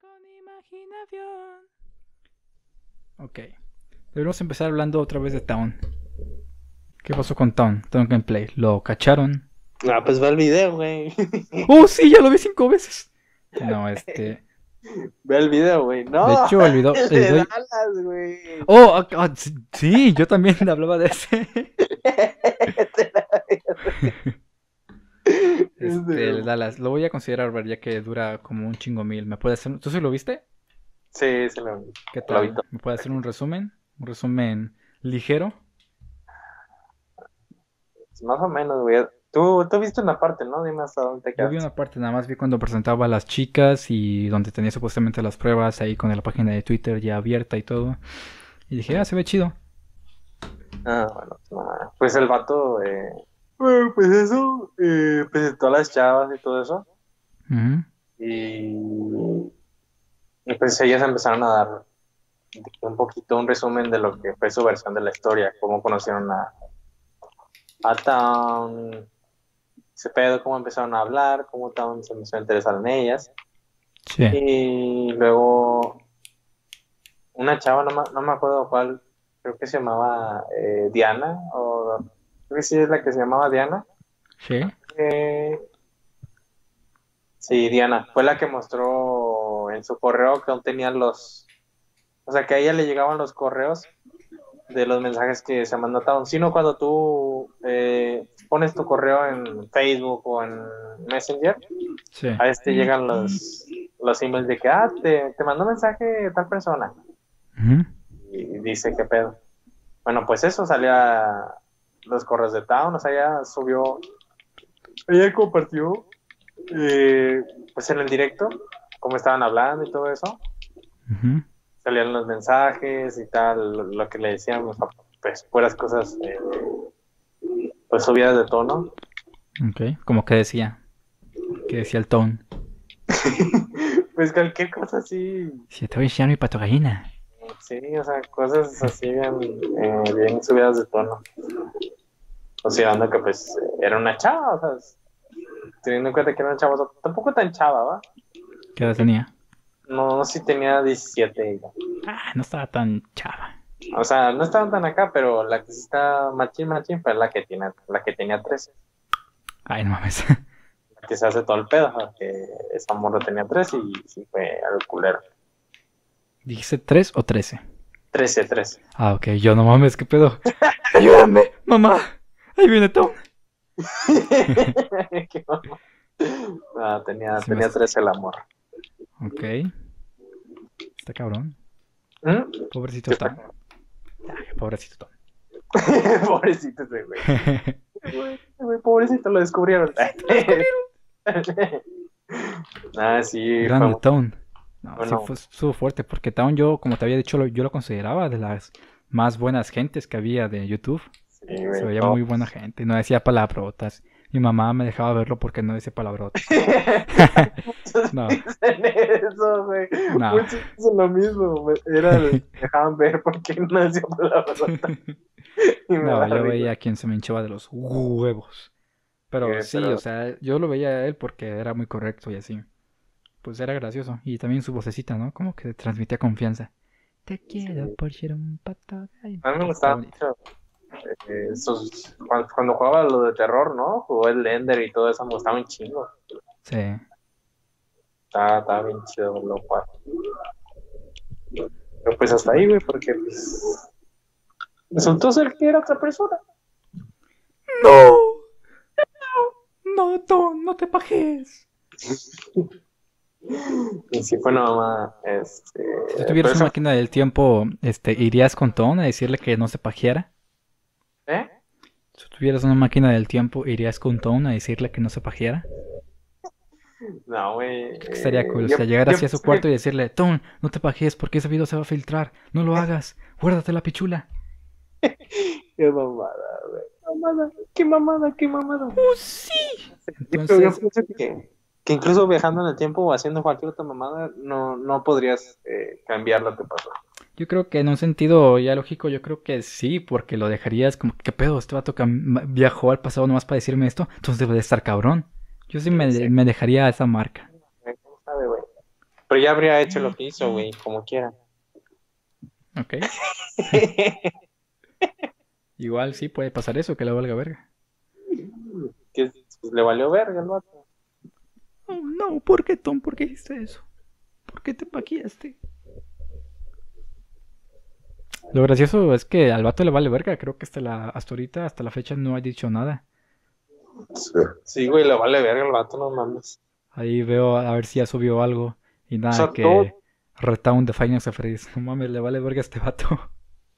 con imaginación. Ok. Debemos empezar hablando otra vez de Town. ¿Qué pasó con Town? Town Gameplay. ¿Lo cacharon? Ah, pues ve el video, güey. ¡Oh, sí! Ya lo vi cinco veces. No, este. Ve el video, güey. No. De hecho, el video- el de Dallas, güey. ¡Oh! sí, sí, yo también hablaba de ese. Este, el Dallas. Lo voy a considerar, ver, ya que dura como un chingo mil. ¿Me puede hacer... ¿Tú sí lo viste? Sí, se lo vi. ¿Qué Lo vi tal? ¿Me puede hacer un resumen? ¿Un resumen ligero? Más o menos, güey. Tú, tú viste una parte, ¿no? Dime hasta dónde te Yo vi quedaste. una parte, nada más vi cuando presentaba a las chicas y donde tenía supuestamente las pruebas ahí con la página de Twitter ya abierta y todo. Y dije, ah, se ve chido. Ah, bueno, no, pues el vato, eh, bueno, pues eso, eh, presentó a las chavas y todo eso. Y, y pues ellas empezaron a dar un poquito un resumen de lo que fue su versión de la historia, cómo conocieron a, a Town, ese pedo, cómo empezaron a hablar, cómo Town se empezó a interesar en ellas. Sí. Y luego una chava, no, me- no me acuerdo cuál, creo que se llamaba eh, Diana, o creo que sí es la que se llamaba Diana. Sí. Eh, sí, Diana, fue la que mostró en su correo que aún tenían los, o sea, que a ella le llegaban los correos de los mensajes que se mandaban, sino cuando tú eh, pones tu correo en Facebook o en Messenger, Sí. a este llegan los, los emails de que, ah, te, te mandó mensaje tal persona y dice qué pedo. Bueno, pues eso salía los correos de Town, o sea, ella subió, ella compartió, eh, pues en el directo, cómo estaban hablando y todo eso, Ujú. salían los mensajes y tal, lo, lo que le decíamos, pues puras cosas, eh, pues subidas de tono. Ok. Como que decía. Que decía el tone. pues cualquier cosa así, Si te voy a enseñar mi pato gallina. sí, o sea, cosas así bien, eh, bien subidas de tono. Considerando que pues era una chava, o sea, teniendo en cuenta que era una chava, o sea, tampoco tan chava, ¿va? ¿Qué edad tenía? No, no sé si tenía 17 ella. Ah, no estaba tan chava. O sea, no estaban tan acá, pero la que sí está machín, machín fue la que tiene, la que tenía 13. Ay, no mames. La que se hace todo el pedo, que esa morra tenía 13 y sí fue al culero. ¿Dijiste 3 o 13? 13, 13. Ah, ok. Yo no mames, ¿qué pedo? ¡Ayúdame! ¡Mamá! ¡Ahí viene Tom! No, tenía, me tenía 13 la morra. Ok. Está cabrón. ¿Mm? Pobrecito Tom. Ay, pobrecito Tom. Pobrecito ese güey. Pobrecito, lo descubrieron. ah, sí. Grande Town. No, Bueno. sí fue, estuvo fuerte, porque Town yo, como te había dicho, lo- yo lo consideraba de las más buenas gentes que había de YouTube. Sí, güey, Se veía no. muy buena gente, no decía palabrotas. Mi mamá me dejaba verlo porque no decía palabrotas. No. dicen eso, güey. No. Muchos dicen lo mismo. Era de- dejaban ver porque no decía. Y me No, yo risa. veía a quien se me hinchaba de los huevos. Pero Sí, sí, pero- o sea, yo lo veía a él porque era muy correcto y así. Pues era gracioso. Y también su vocecita, ¿no? Como que transmitía confianza. Te quiero Sí. por ser un pato. Ay, A mí me gustaba mucho. Eh, esos- cuando, cuando jugaba lo de terror, ¿no? Jugó el Ender y todo eso, me gustaba un chingo. Sí. Estaba, estaba bien chido lo cual. Pero pues hasta ahí, güey, porque pues. Resultó ser que era otra persona. ¡No! No, Tom, no te pajes. Y sí fue una mamá. Este, Si tuvieras una máquina del tiempo, este, ¿irías con Tom a decirle que no se pajeara? ¿Eh? Si tuvieras una máquina del tiempo, ¿irías con Tom a decirle que no se pajeara? No, güey. ¿Qué estaría cool? O yo- sea, llegar yo así a su cuarto y decirle, Tom, no te pajes porque ese video se va a filtrar. No lo hagas. Guárdate la pichula. Qué mamada, güey. Mamada, qué mamada, qué mamada. ¡Oh, sí! Entonces- yo pienso que, que incluso viajando en el tiempo o haciendo cualquier otra mamada, no, no podrías eh, cambiar lo que pasó. Yo creo que en un sentido ya lógico, yo creo que sí, porque lo dejarías como, ¿qué pedo? Este vato cam- viajó al pasado nomás para decirme esto, entonces debe de estar cabrón. Yo sí me, Sí. me dejaría esa marca. ¿Cómo sabe, güey? Pero ya habría hecho lo que hizo, güey, como quiera. Ok. Igual sí puede pasar eso, que le valga verga. que pues, le valió verga el vato. Oh, no, ¿por qué, Tom? ¿Por qué hiciste eso? ¿Por qué te paqueaste? Lo gracioso es que al vato le vale verga. Creo que hasta, la, hasta ahorita, hasta la fecha, no ha dicho nada. Sí, güey, le vale verga el vato, no mames. Ahí veo a ver si ya subió algo. Y nada, O sea, que todo- Retown de Finance of Freddy's. No mames, le vale verga a este vato.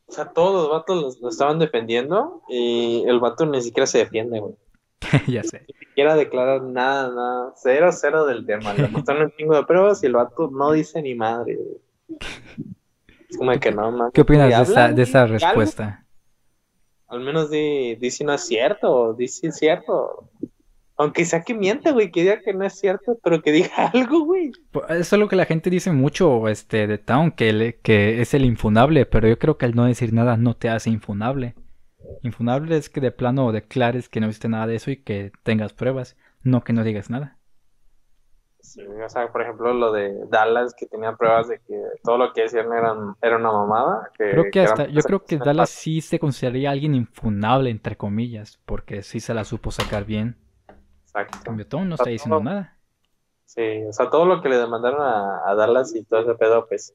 O sea, todos los vatos lo, lo estaban defendiendo y el vato ni siquiera se defiende, güey. ya sé. Ni siquiera declarar nada, nada. Cero, cero del tema. Le mostraron un chingo de pruebas y el vato no dice ni madre, güey. Es como de que no, mames. ¿Qué opinas de esa, de esa respuesta? Al menos di, di si no es cierto, di si es cierto. Aunque sea que miente, güey, que diga que no es cierto, pero que diga algo, güey. Pues, Es algo que la gente dice mucho este, de Town, que, le- que es el infunable, pero yo creo que el no decir nada no te hace infunable. Infunable es que de plano declares que no viste nada de eso y que tengas pruebas, no que no digas nada. Sí, o sea, por ejemplo, lo de Dallas, que tenía pruebas de que todo lo que decían eran, era una mamada. Que, Creo que hasta, yo creo que Dallas sí se consideraría alguien infunable, entre comillas, porque sí se la supo sacar bien. En Exacto. cambio, Town no está diciendo todo. nada. Sí, o sea, todo lo que le demandaron a, a Dallas y todo ese pedo, pues,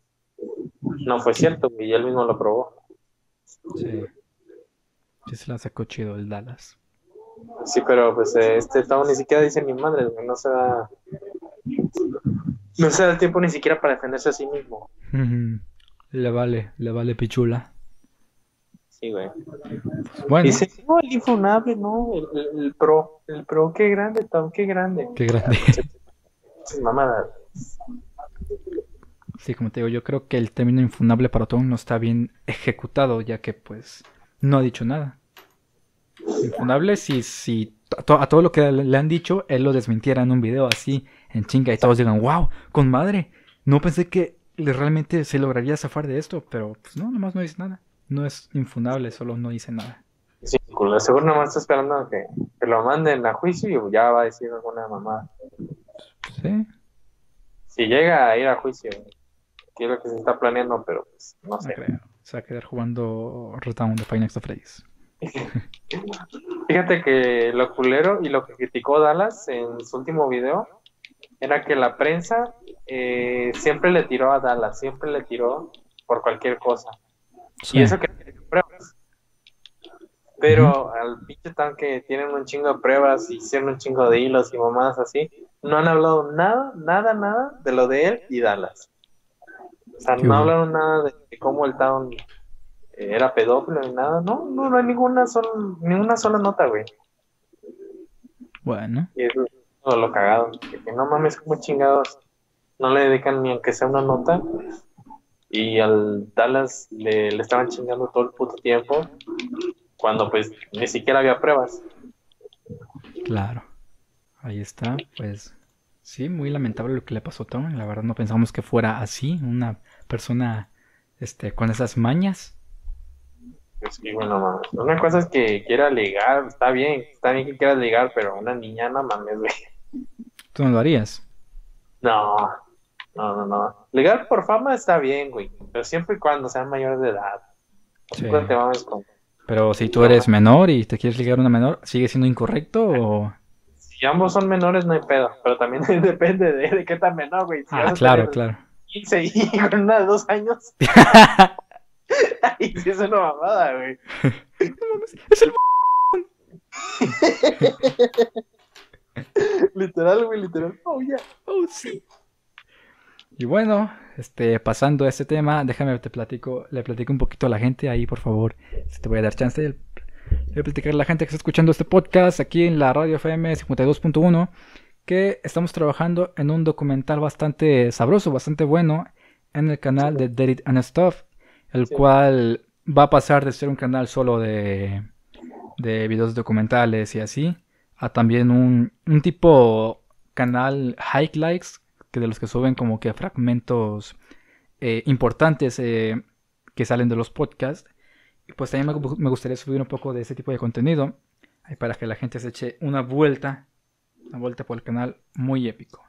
no fue cierto, y él mismo lo probó. Sí. Sí se la sacó chido el Dallas. Sí, pero pues este Town ni siquiera dice ni madre, no se da... No se da el tiempo ni siquiera para defenderse a sí mismo. Le vale, le vale pichula. Sí, güey. Bueno, Dice, no, el infunable, no, el, el- el pro, el pro, qué grande, Town, qué grande. qué grande. Mamada. Sí, como te digo, yo creo que el término infunable para Tom no está bien ejecutado, ya que pues no ha dicho nada. Infunable si, si to- a todo lo que le, han dicho, él lo desmintiera en un video así, en chinga, y todos digan, wow, con madre. No pensé que realmente se lograría zafar de esto, pero pues no, nomás no dice nada. No es infunable, solo no dice nada. Sí, seguro nomás está esperando a que, que lo manden a juicio y ya va a decir alguna mamada. Sí, Si llega a ir a juicio, que es lo que se está planeando, pero pues no no sé. creo. Se va a quedar jugando Retown de at Freddy's. Fíjate que lo culero y lo que criticó Dallas en su último video era que la prensa eh, siempre le tiró a Dallas, siempre le tiró por cualquier cosa. Sí. Y eso que tiene pruebas. Pero al pinche tanque tienen un chingo de pruebas y hicieron un chingo de hilos y mamadas así. No han hablado nada, nada, nada de lo de él y Dallas. O sea, Qué no bueno. hablaron nada de, de cómo el Town era pedófilo ni nada. No, no, no hay ninguna sola, ninguna sola nota, güey. Bueno, Y es todo lo cagado. Que no mames, como chingados. No le dedican ni aunque sea una nota. Y al Dallas le, le estaban chingando todo el puto tiempo. Cuando pues ni siquiera había pruebas. Claro. Ahí está, pues sí, muy lamentable lo que le pasó a Tom. La verdad no pensamos que fuera así, una persona este con esas mañas. Pues sí, bueno, mames. Una cosa es que quiera ligar, está bien, está bien que quiera ligar, pero una niña no mames, güey. ¿Tú no lo harías? No, no, no, no. Ligar por fama está bien, güey. Pero siempre y cuando sean mayores de edad. Sí. Siempre te mames con... Pero si tú eres menor y te quieres ligar a una menor, ¿sigue siendo incorrecto o...? Si ambos son menores, no hay pedo. Pero también depende de, de qué tan menor, güey. Si Ah, claro, claro. 15 y con una de dos años. Ahí sí es una mamada, güey. Es el... Literal, güey, literal. Oh, ya. Oh, sí. Y bueno, este, pasando a este tema, déjame te platico, le platico un poquito a la gente ahí, por favor. Si te voy a dar chance de, de platicar a la gente que está escuchando este podcast aquí en la radio FM 52.1, que estamos trabajando en un documental bastante sabroso, bastante bueno, en el canal de Dead It and Stuff, el Sí. cual va a pasar de ser un canal solo de, de videos documentales y así, a también un, un tipo canal highlights, que de los que suben como que fragmentos eh, importantes eh, que salen de los podcasts. Y pues también me, me gustaría subir un poco de ese tipo de contenido, para que la gente se eche una vuelta, una vuelta por el canal muy épico.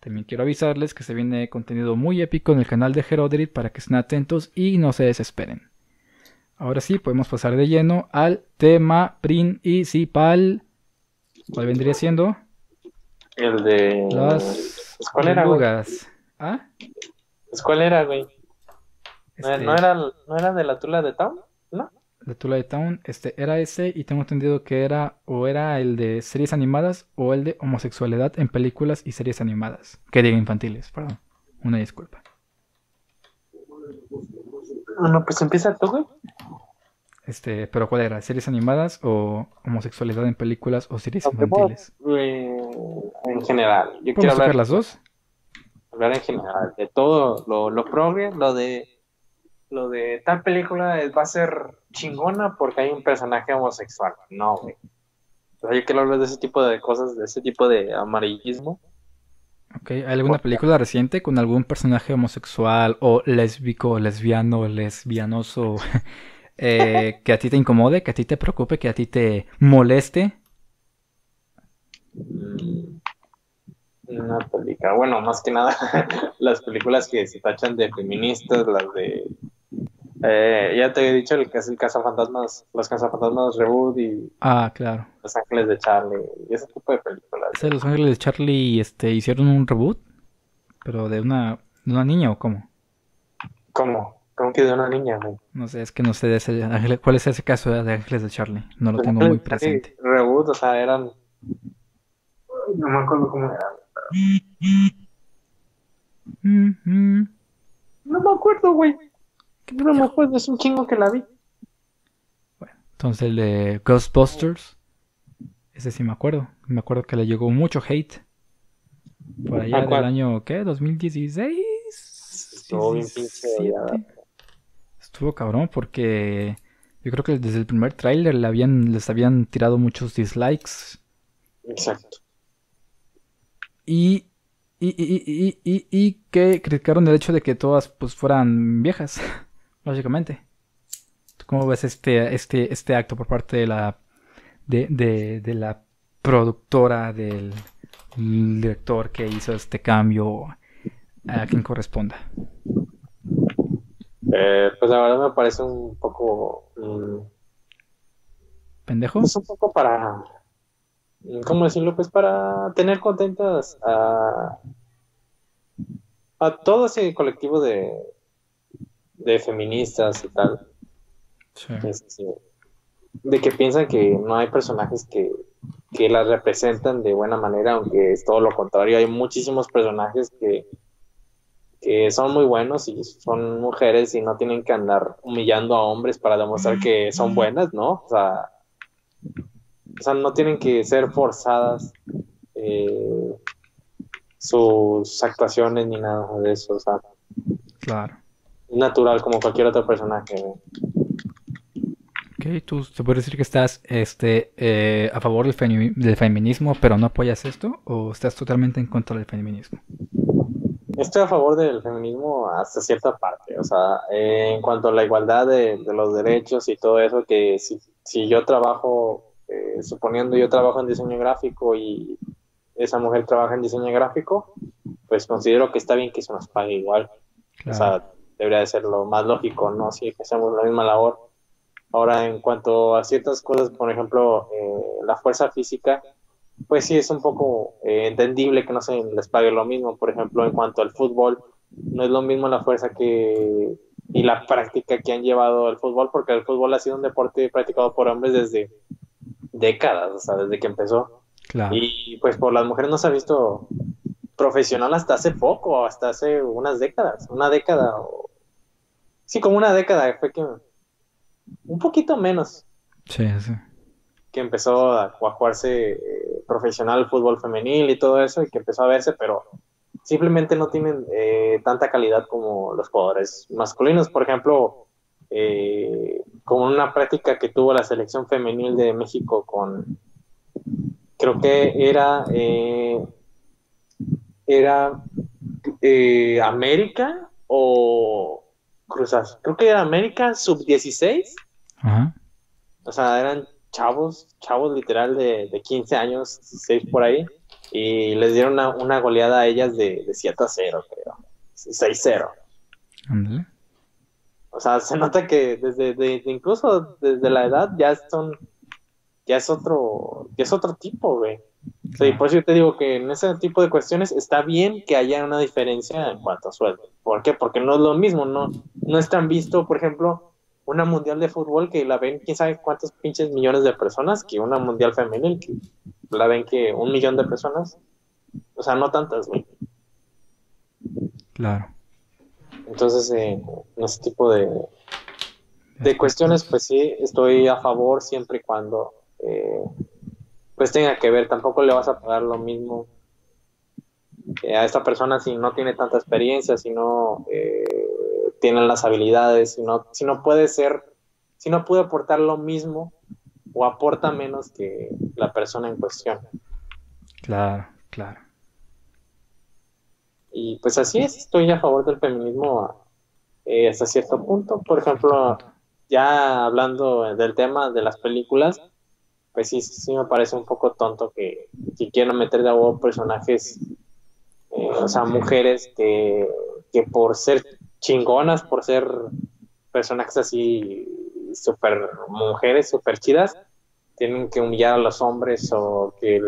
También quiero avisarles que se viene contenido muy épico en el canal de Herodrit para que estén atentos y no se desesperen. Ahora sí, podemos pasar de lleno al tema principal. ¿Cuál vendría siendo? El de. Las ¿Cuál era. ¿Ah? ¿Cuál era, güey? ¿No, Este, no era, ¿No era de la Tula de Town? De Twilight Town, este era ese y tengo entendido que era o era el de series animadas o el de homosexualidad en películas y series animadas. Que diga infantiles, perdón. Una disculpa. Bueno, pues empieza tú, güey. Este, pero ¿cuál era? ¿Series animadas o homosexualidad en películas o series infantiles? eh, en general. Yo quiero ¿Podemos hablar, las dos? hablar en general de todo lo, lo progre, lo de lo de tal película va a ser chingona porque hay un personaje homosexual. No, güey. O sea, yo quiero hablar de ese tipo de cosas, de ese tipo de amarillismo. Ok, ¿Hay alguna película reciente con algún personaje homosexual o lésbico, lesbiano, lesbianoso eh, que a ti te incomode, que a ti te preocupe, que a ti te moleste? Mm, Una película, bueno, más que nada las películas que se tachan de feministas, las de... eh, ya te he dicho el que es el Cazafantasmas, los Cazafantasmas Reboot y Ah, claro. Los Ángeles de Charlie y ese tipo de películas. ¿Ese de Los Ángeles de Charlie este, hicieron un reboot? ¿Pero de una, de una niña o cómo? ¿Cómo? ¿Cómo que de una niña, güey? No sé, es que no sé de ese ángel- cuál es ese caso de Ángeles de Charlie. No lo tengo muy presente. Reboot, o sea, eran... No me acuerdo cómo era. Mm, mm. No me acuerdo, güey. No me acuerdo, es un chingo que la vi. Entonces el de Ghostbusters. Ese sí me acuerdo. Me acuerdo que le llegó mucho hate. Por allá ¿A del año, ¿qué? ¿2016? Estuvo bien pinche 17. odiada. Estuvo cabrón porque yo creo que desde el primer tráiler le habían, les habían tirado muchos dislikes. Exacto. Y, y, y, y, y, y que criticaron el hecho de que todas pues fueran viejas, básicamente. ¿Tú ¿Cómo ves este, este, este acto por parte de la, de, de, de la productora, del director que hizo este cambio, a quien corresponda? Eh, pues la verdad me parece un poco... mm, ¿Pendejo? pues un poco para... ¿Cómo decirlo? Pues para tener contentas a... A todo ese colectivo de... De feministas y tal. Sí. este, de que piensan que no hay personajes que, que las representan de buena manera, aunque es todo lo contrario. Hay muchísimos personajes que, que son muy buenos y son mujeres y no tienen que andar humillando a hombres para demostrar que son buenas, ¿no? O sea, o sea no tienen que ser forzadas eh, sus actuaciones ni nada de eso. O sea, Claro. Natural como cualquier otro personaje. Ok, tú te puedes decir que estás este, eh, a favor del, femi- del feminismo, pero no apoyas esto, o estás totalmente en contra del feminismo. Estoy a favor del feminismo hasta cierta parte, o sea, eh, en cuanto a la igualdad de, de los derechos y todo eso, que si, si yo trabajo, eh, suponiendo yo trabajo en diseño gráfico y esa mujer trabaja en diseño gráfico, pues considero que está bien que se nos pague igual. O sea, debería de ser lo más lógico, ¿no? Si hacemos la misma labor. Ahora, en cuanto a ciertas cosas, por ejemplo, eh, la fuerza física, pues sí es un poco eh, entendible que no se les pague lo mismo. Por ejemplo, en cuanto al fútbol, no es lo mismo la fuerza que y la práctica que han llevado el fútbol, porque el fútbol ha sido un deporte practicado por hombres desde décadas, o sea, desde que empezó. Claro. Y pues por las mujeres no se ha visto profesional hasta hace poco, hasta hace unas décadas, una década, o... sí, como una década fue que, un poquito menos, Sí, sí. que empezó a, a jugarse eh, profesional fútbol femenil y todo eso, y que empezó a verse, pero simplemente no tienen eh, tanta calidad como los jugadores masculinos. Por ejemplo, eh, como una práctica que tuvo la selección femenil de México con, creo que era, eh, era eh, América o Cruz Azul. Creo que era América sub-16. Ajá. O sea, eran chavos, chavos literal de, de 15 años, 16 por ahí. y les dieron una, una goleada a ellas de, de 7 a 0, creo. 6-0. Ándale. O sea, se nota que desde de- de incluso desde la edad ya son ya es otro ya es otro tipo, güey. Y por eso yo te digo que en ese tipo de cuestiones está bien que haya una diferencia en cuanto a sueldo. ¿Por qué? Porque no es lo mismo, no no es tan visto, por ejemplo, una mundial de fútbol que la ven quién sabe cuántos pinches millones de personas que una mundial femenil que la ven que un millón de personas. O sea, no tantas, güey. Claro. Entonces, eh, en ese tipo de, de cuestiones, pues sí, estoy a favor siempre y cuando eh, pues tenga que ver. Tampoco le vas a pagar lo mismo eh, a esta persona si no tiene tanta experiencia, si no eh, tiene las habilidades, si no, si no puede ser, si no puede aportar lo mismo o aporta menos que la persona en cuestión. Claro, claro. Y pues así es, estoy a favor del feminismo eh, hasta cierto punto. Por ejemplo, ya hablando del tema de las películas, pues sí, sí me parece un poco tonto que, que quieran meter de a huevo personajes, eh, o sea, mujeres que, que por ser chingonas, por ser personajes así super mujeres, super chidas, tienen que humillar a los hombres o que,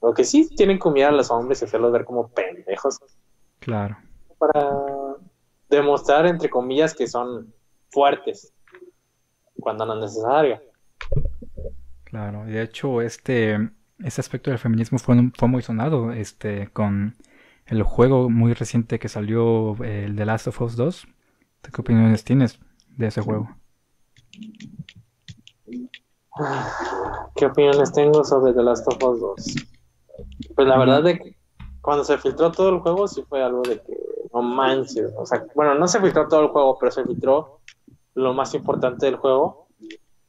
o que sí tienen que humillar a los hombres y hacerlos ver como pendejos Claro. para demostrar, entre comillas, que son fuertes cuando no es necesario. Claro, y de hecho este, este aspecto del feminismo fue, fue muy sonado este, con el juego muy reciente que salió, el The Last of Us 2. ¿Tú ¿Qué opiniones tienes de ese juego? ¿Qué opiniones tengo sobre The Last of Us 2? Pues la verdad de que cuando se filtró todo el juego sí fue algo de que no manches, o sea, bueno, no se filtró todo el juego, pero se filtró lo más importante del juego.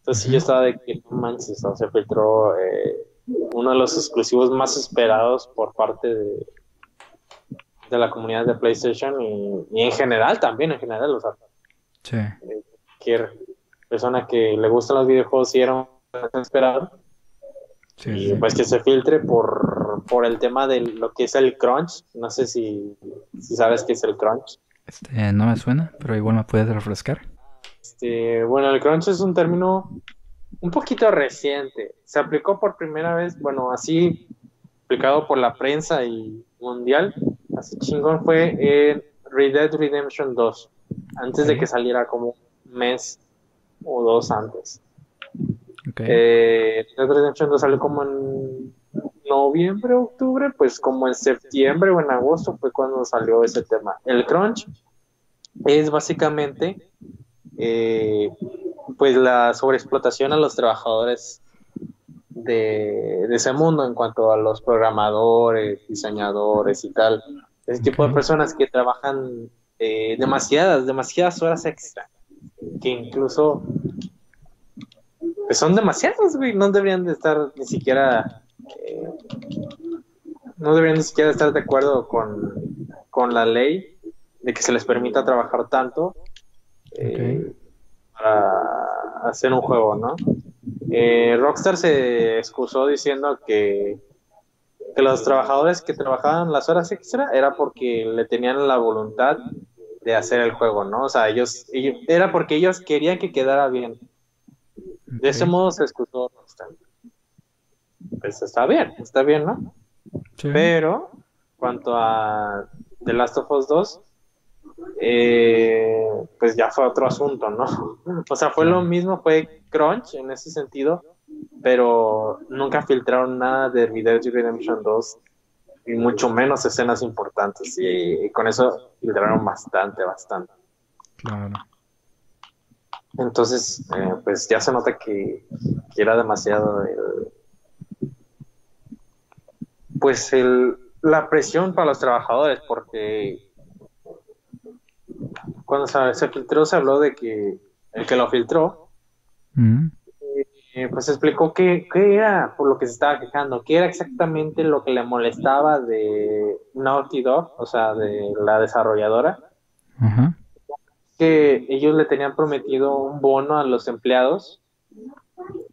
Entonces sí yo estaba de que no manches, se filtró eh, uno de los exclusivos más esperados por parte de, de la comunidad de PlayStation y, y en general también, en general, o sea, Sí, cualquier persona que le gustan los videojuegos sí era un esperado sí, y sí. pues que se filtre por, por el tema de lo que es el crunch. No sé si, si sabes qué es el crunch. Este, no me suena, pero igual me puedes refrescar. Este, bueno, el crunch es un término un poquito reciente. Se aplicó por primera vez, bueno, así aplicado por la prensa y mundial. Así chingón fue en Red Dead Redemption 2, antes de que saliera como un mes o dos antes. Eh, Red Dead Redemption 2 salió como en noviembre, octubre, pues como en septiembre o en agosto fue cuando salió ese tema. El crunch es básicamente eh, pues la sobreexplotación a los trabajadores de, de ese mundo en cuanto a los programadores, diseñadores y tal. Ese tipo de personas que trabajan eh, demasiadas, demasiadas horas extra, que incluso pues son demasiadas, güey, no deberían de estar ni siquiera eh, no deberían ni siquiera estar de acuerdo con, con la ley de que se les permita trabajar tanto eh, para hacer un juego, ¿no? Eh, Rockstar se excusó diciendo que, que los trabajadores que trabajaban las horas extra era porque le tenían la voluntad de hacer el juego, ¿no? O sea, ellos, ellos- era porque ellos querían que quedara bien. De ese modo se excusó Rockstar. Pues está bien, está bien, ¿no? Sí. Pero, cuanto a The Last of Us 2, eh, pues ya fue otro asunto, ¿no? O sea, fue lo mismo, fue crunch en ese sentido, pero nunca filtraron nada de Red Dead Redemption 2 y mucho menos escenas importantes y, y con eso filtraron bastante, bastante. Claro. Entonces, eh, pues ya se nota que, que era demasiado el, pues el, la presión para los trabajadores, porque cuando se, se filtró se habló de que el que lo filtró, Mm, eh, pues explicó qué, qué era por lo que se estaba quejando, qué era exactamente lo que le molestaba de Naughty Dog, o sea, de la desarrolladora, que ellos le tenían prometido un bono a los empleados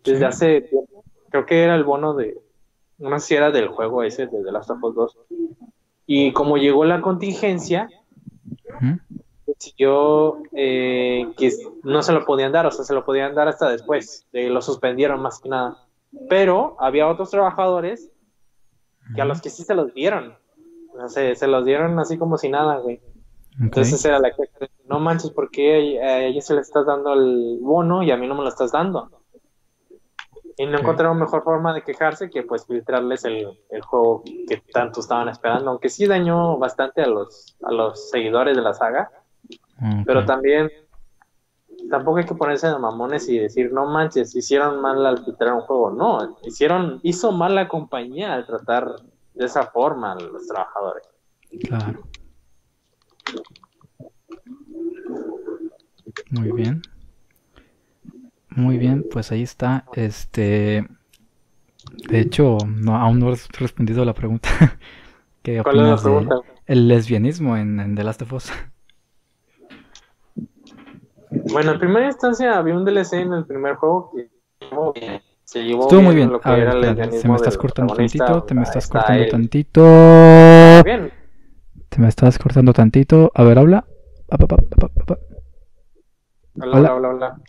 desde Sí. hace tiempo. Creo que era el bono de no sé si era del juego ese, de The Last of Us 2. Y como llegó la contingencia. Decidió eh, que no se lo podían dar, o sea, se lo podían dar hasta después, eh, lo suspendieron más que nada. Pero había otros trabajadores que a los que sí se los dieron. O sea, se, se los dieron así como si nada, güey. Entonces era la que, no manches, porque a ella se le estás dando el bono y a mí no me lo estás dando? Y no Ok. encontraron mejor forma de quejarse que pues filtrarles el, el juego que tanto estaban esperando, aunque sí dañó bastante a los, a los seguidores de la saga, Ok. pero también tampoco hay que ponerse de mamones y decir, no manches, hicieron mal al filtrar un juego. No, hicieron, hizo mal la compañía al tratar de esa forma a los trabajadores. Claro. Muy bien. Muy bien, pues ahí está. Este. De hecho, no, aún no has respondido a la pregunta. ¿Qué ¿Cuál es la pregunta? el lesbianismo en, en The Last of Us? Bueno, en primera instancia había un DLC en el primer juego que. Se llevó Estuvo muy bien. lo que A ver, era el espérate, se me estás cortando tantito, te me estás está cortando él. tantito. Bien, Te me estás cortando tantito. A ver, habla. Pa, pa, pa, pa, pa, pa. hola, Hola. hola, hola.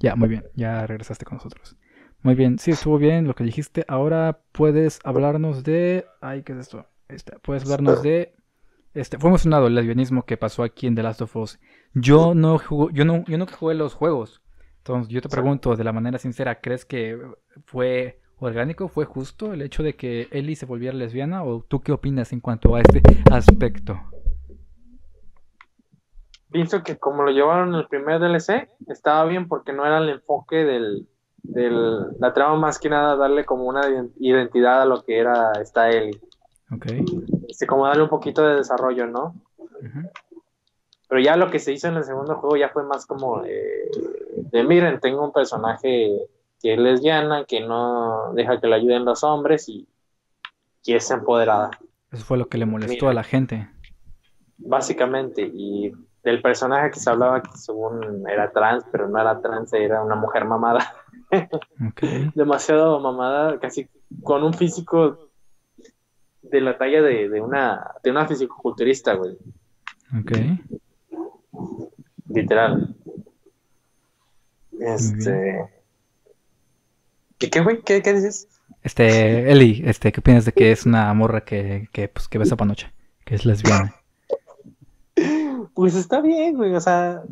Ya, muy bien, ya regresaste con nosotros. Muy bien, sí, estuvo bien lo que dijiste. Ahora puedes hablarnos de... Ay, ¿qué es esto? Este, puedes hablarnos de... Este, fue mencionado el lesbianismo que pasó aquí en The Last of Us. Yo no jugué, yo no, yo no jugué los juegos. Entonces, yo te pregunto de la manera sincera, ¿crees que fue orgánico, fue justo el hecho de que Ellie se volviera lesbiana? ¿O tú qué opinas en cuanto a este aspecto? Pienso que como lo llevaron en el primer DLC, estaba bien porque no era el enfoque del, del la trama más que nada darle como una ident- identidad a lo que era esta Ellie. Ok. Este, como darle un poquito de desarrollo, ¿no? Pero ya lo que se hizo en el segundo juego ya fue más como de, de, miren, tengo un personaje que es lesbiana, que no deja que le ayuden los hombres y que es empoderada, Eso fue lo que le molestó Mira. a la gente. básicamente. Y del personaje que se hablaba que según era trans, pero no era trans, era una mujer mamada, Ok. demasiado mamada, casi con un físico de la talla de, de una de una fisicoculturista, güey, Ok. Literal. Este ¿Qué, qué, güey? ¿Qué, qué dices? Este, Eli, este, ¿qué opinas de que es una morra que, que, pues, que besa panocha? Que es lesbiana. Pues está bien, güey, o sea,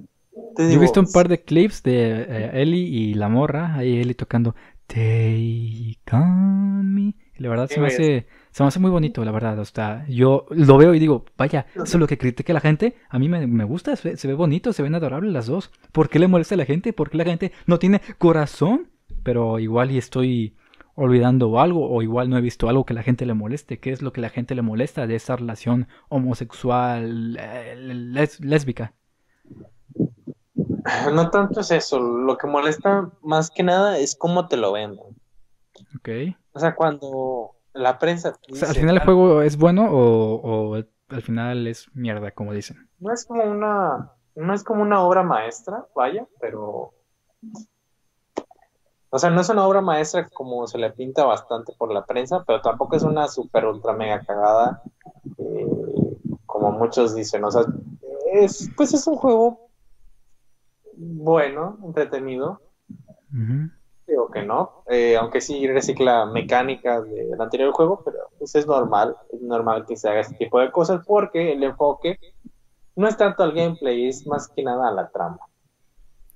te Yo he visto un par de clips de eh, Ellie y la morra, ahí Ellie tocando Take on me. Y la verdad Sí, se me hace, se me hace muy bonito, la verdad. O sea, yo lo veo y digo, vaya, eso es lo que critica la gente. A mí me, me gusta, se, se ve bonito, se ven adorables las dos. ¿Por qué le molesta a la gente? Porque la gente no tiene corazón. Pero igual y estoy olvidando algo o igual no he visto algo que la gente le moleste. ¿Qué es lo que la gente le molesta de esa relación homosexual eh, les- lésbica? No tanto es eso, lo que molesta más que nada es cómo te lo venden. Ok. O sea, cuando la prensa te O sea, al final el "Ah, juego es bueno o, o al final es mierda, como dicen. no es como una no es como una obra maestra, vaya, pero o sea, no es una obra maestra como se le pinta bastante por la prensa, pero tampoco es una super ultra mega cagada eh, como muchos dicen, o sea, es pues es un juego bueno, entretenido. Digo que no, eh, aunque sí recicla mecánicas del anterior juego, pero pues es normal, es normal que se haga este tipo de cosas porque el enfoque no es tanto al gameplay, es más que nada a la trama.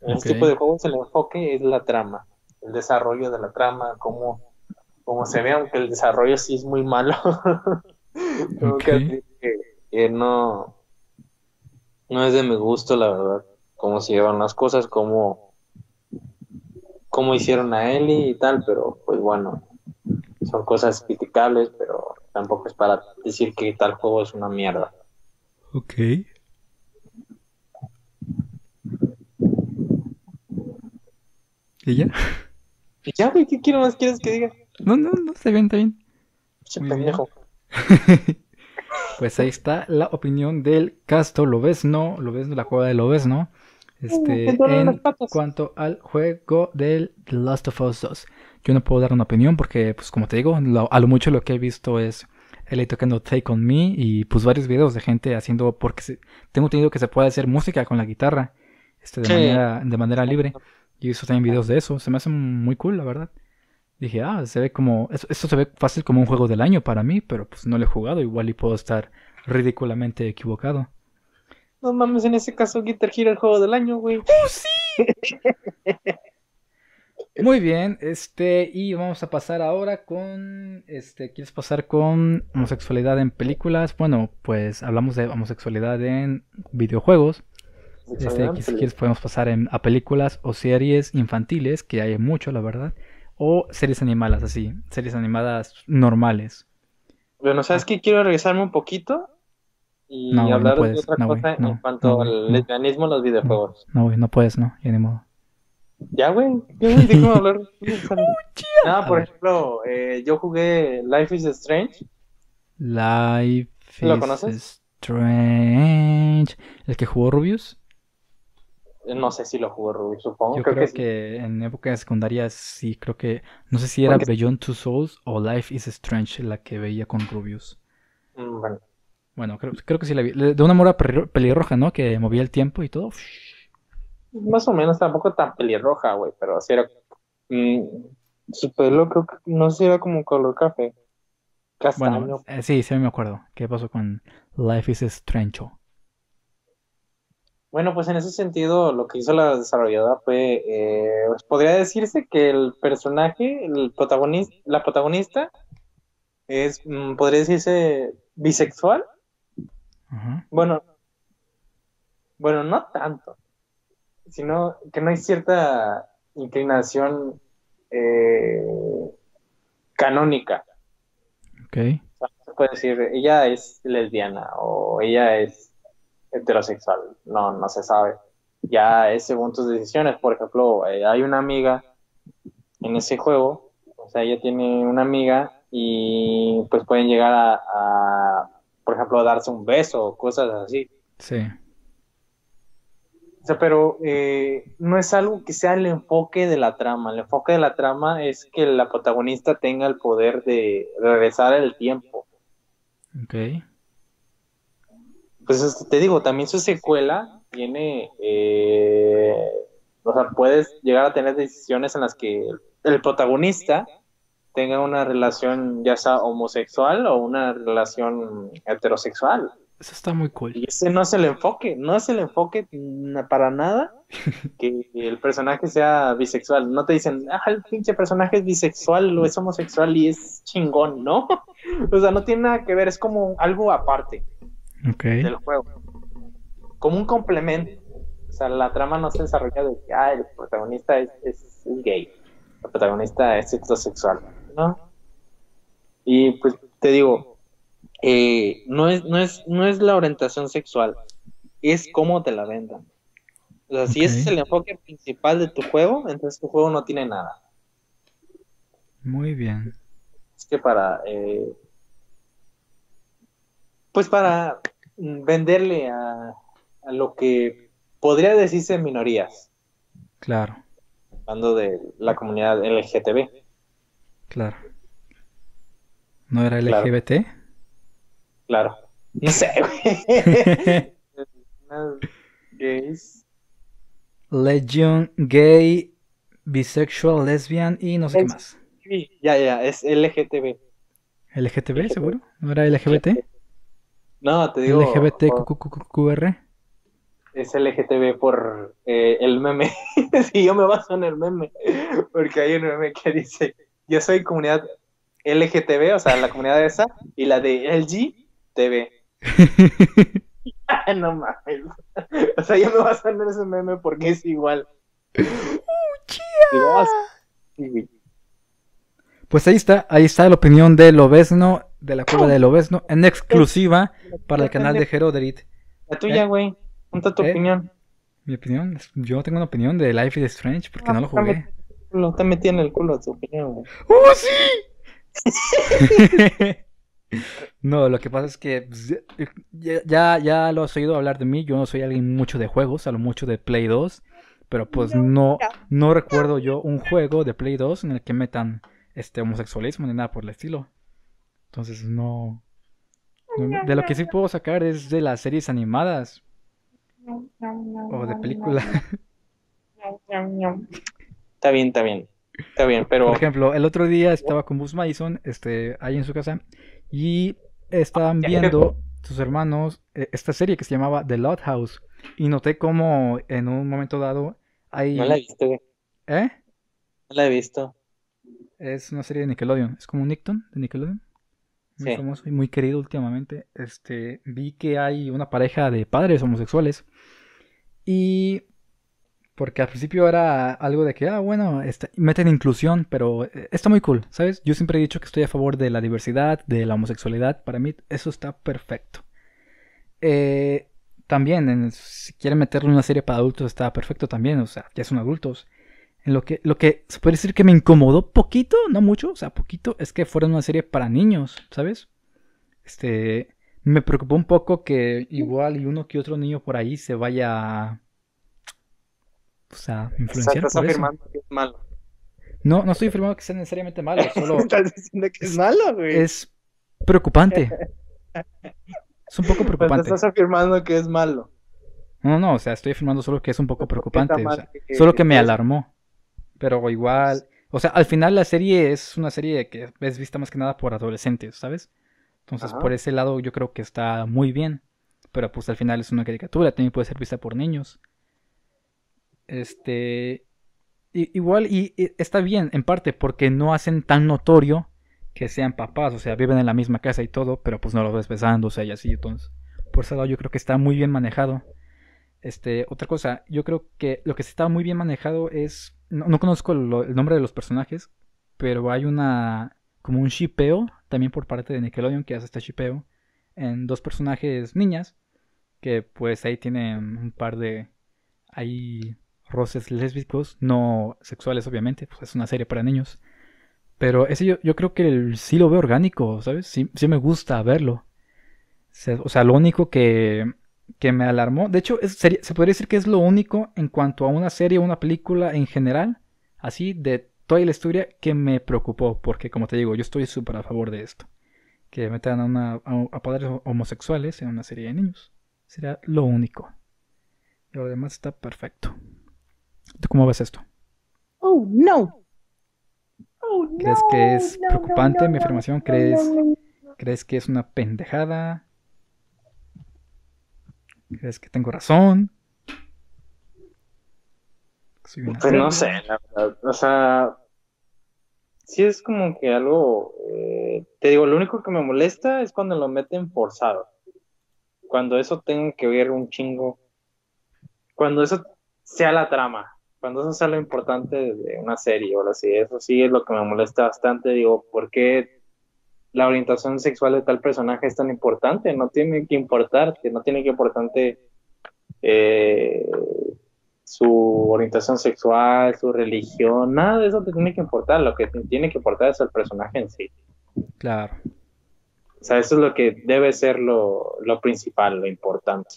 En este tipo de juegos el enfoque es la trama, el desarrollo de la trama, cómo, cómo se ve, aunque el desarrollo sí es muy malo. Que, que no, no es de mi gusto, la verdad, cómo se llevan las cosas, cómo, cómo hicieron a Ellie y tal, pero pues bueno, son cosas criticables, pero tampoco es para decir que tal juego es una mierda. Ok. ¿Y ya? Y ya, güey, ¿qué quiero más quieres que diga? No, no, no, está bien, está bien. Bien. pendejo. Pues ahí está la opinión del Casto Lobesno, Lobesno, la cueva de Lobesno. Este, en cuanto al juego del The Last of Us 2. yo no puedo dar una opinión porque, pues como te digo, a lo mucho lo que he visto es él tocando Take On Me y pues varios videos de gente haciendo, porque tengo entendido que se puede hacer música con la guitarra este, de, manera, de manera libre. Y eso también videos de eso. Se me hace muy cool, la verdad. Dije, ah, se ve como, esto, se ve fácil como un juego del año para mí, pero pues no lo he jugado, igual y puedo estar ridículamente equivocado. No mames, en ese caso Guitar Hero el juego del año, güey. ¡Oh, sí! Muy bien, este, y vamos a pasar ahora con, este, ¿quieres pasar con homosexualidad en películas? Bueno, pues hablamos de homosexualidad en videojuegos. Este, si quieres podemos pasar a películas o series infantiles, que hay mucho, la verdad, o series animadas, así, series animadas normales. Bueno, ¿sabes qué? Quiero regresarme un poquito y hablar de otra cosa en cuanto al lesbianismo en los videojuegos. No, güey, no puedes, no, ya ni modo. Ya, güey. ¿Cómo hablar? no, por ejemplo, eh, yo jugué Life is Strange. Life ¿Lo conoces? Strange. ¿El que jugó Rubius? Eh, no sé si lo jugó Rubius, supongo. Yo creo, que, en época de secundaria sí, creo que. No sé si era Beyond Two Souls o Life is Strange la que veía con Rubius. Mm, bueno. Bueno, creo, creo que sí la vi. De una mora pelirroja, ¿no? Que movía el tiempo y todo. Más o menos, tampoco tan pelirroja, güey, pero así era. Mm, su pelo creo que no sé si era como color café. Castaño. Bueno, eh, sí, sí me acuerdo. ¿Qué pasó con Life is Strange? Bueno, pues en ese sentido, lo que hizo la desarrolladora fue, eh, pues podría decirse que el personaje, el protagonista, la protagonista, es, mm, podría decirse, bisexual. Bueno, bueno, no tanto sino que no hay cierta inclinación eh, canónica. Ok. se puede decir, ella es lesbiana o ella es heterosexual, no, no se sabe. Ya es según tus decisiones. Por ejemplo, eh, hay una amiga en ese juego, o sea, ella tiene una amiga y pues pueden llegar a, a por ejemplo, darse un beso o cosas así. Sí pero eh, no es algo que sea el enfoque de la trama. El enfoque de la trama es que la protagonista tenga el poder de regresar el tiempo. Ok. Pues te digo, también su secuela tiene. Eh, o sea, puedes llegar a tener decisiones en las que el protagonista tenga una relación ya sea homosexual o una relación heterosexual. Eso está muy cool. Y ese no es el enfoque, no es el enfoque para nada que el personaje sea bisexual. No te dicen, ah, el pinche personaje es bisexual o es homosexual y es chingón, ¿no? o sea, no tiene nada que ver, es como algo aparte del juego. Como un complemento. O sea, la trama no se desarrolla de que, ah, el protagonista es, es, gay, el protagonista es heterosexual. Y pues te digo, eh, no, es, no, es, no es la orientación sexual, es cómo te la vendan. O sea, si ese es el enfoque principal de tu juego, entonces tu juego no tiene nada. Muy bien. Es que para. Eh, pues para venderle a, a lo que podría decirse minorías. Claro. Hablando de la comunidad LGTB. Claro. ¿No era LGBT? Claro. No sé, güey. gays. Legion, gay, bisexual, lesbian y no sé qué más. Sí, ya, ya, es LGTB. ¿LGTB, seguro? ¿No era LGBT? No, te digo. LGBTQR. Es LGTB por eh, el meme. sí, yo me baso en el meme. Porque hay un meme que dice: Yo soy comunidad LGTB, o sea, la comunidad esa, y la de LG TV. no mames. O sea, ya me vas a ver ese meme porque es igual. Pues ahí está, ahí está la opinión de Lobesno, de la cueva de Lobesno, en exclusiva para el canal de Heroderit. La tuya, ¿Eh? güey. Cuenta tu ¿Eh? opinión. Mi opinión, yo no tengo una opinión de Life is Strange porque no lo jugué. No te metí en el culo tu opinión, güey. ¡Oh, sí! No, lo que pasa es que pues, ya, ya lo has oído hablar de mí. Yo no soy alguien mucho de juegos, a lo mucho de Play 2. Pero pues no, no recuerdo yo un juego de Play 2 en el que metan este homosexualismo ni nada por el estilo. Entonces no. De lo que sí puedo sacar es de las series animadas. O de películas. Está bien, está bien. Está bien, pero. Por ejemplo, el otro día estaba con Bus Madison, este, ahí en su casa, y estaban viendo sus hermanos eh, esta serie que se llamaba The Loud House. Y noté como en un momento dado hay. No la he visto, ¿Eh? No la he visto. Es una serie de Nickelodeon. Es como un Nickton de Nickelodeon. Muy famoso y muy querido últimamente. Este, vi que hay una pareja de padres homosexuales. Y porque al principio era algo de que, ah, bueno, este, meten inclusión, pero eh, está muy cool, ¿sabes? Yo siempre he dicho que estoy a favor de la diversidad, de la homosexualidad. Para mí eso está perfecto. Eh, también, si quieren meterle una serie para adultos, está perfecto también. O sea, ya son adultos. En lo que, lo que se puede decir que me incomodó poquito, no mucho, o sea, poquito, es que fuera una serie para niños, ¿sabes? Este, me preocupó un poco que igual y uno que otro niño por ahí se vaya o sea, influenciar ¿Estás afirmando que es malo? No, no estoy afirmando que sea necesariamente malo, solo... Estás diciendo que es malo, güey. Es preocupante. es un poco pues preocupante. estás afirmando que es malo. No, no, o sea, estoy afirmando solo que es un poco preocupante. O sea, solo que me alarmó. Pero igual... O sea, al final la serie es una serie que es vista más que nada por adolescentes, ¿sabes? Entonces, por ese lado yo creo que está muy bien. Pero pues al final es una caricatura, también puede ser vista por niños. Este. igual, y, está bien en parte porque no hacen tan notorio que sean papás, o sea, viven en la misma casa y todo, pero pues no los ves besándose y así, entonces, por ese lado yo creo que está muy bien manejado. Este, otra cosa, yo creo que lo que está muy bien manejado es, no, conozco el nombre de los personajes, pero hay una, como un shipeo, también por parte de Nickelodeon que hace este shipeo, en dos personajes niñas, que pues ahí tienen un par de, ahí roces lésbicos, no sexuales obviamente, pues es una serie para niños. Pero ese yo, yo creo que sí lo veo orgánico, ¿sabes? Sí, sí me gusta verlo. o sea, lo único que, que me alarmó, de hecho, se podría decir que es lo único en cuanto a una serie o una película en general, así, de toda la historia, que me preocupó, porque como te digo, yo estoy súper a favor de esto. Que metan a, una, a padres homosexuales en una serie de niños. Sería lo único. Y lo demás está perfecto. ¿Tú cómo ves esto? Oh, no. Oh, ¿Crees que es preocupante mi afirmación? ¿Crees, ¿Crees que es una pendejada? ¿Crees que tengo razón? pues no sé, la verdad. O sea, sí es como que algo. Eh, te digo, lo único que me molesta es cuando lo meten forzado. Cuando eso tenga que ver un chingo. Cuando eso sea la trama cuando eso es lo importante de una serie o así, eso sí es lo que me molesta bastante. Digo, ¿por qué la orientación sexual de tal personaje es tan importante? No tiene que importarte, no tiene que importante eh, su orientación sexual, su religión, nada de eso te tiene que importar. Lo que te tiene que importar es el personaje en sí. Claro. O sea, eso es lo que debe ser lo, lo principal, lo importante.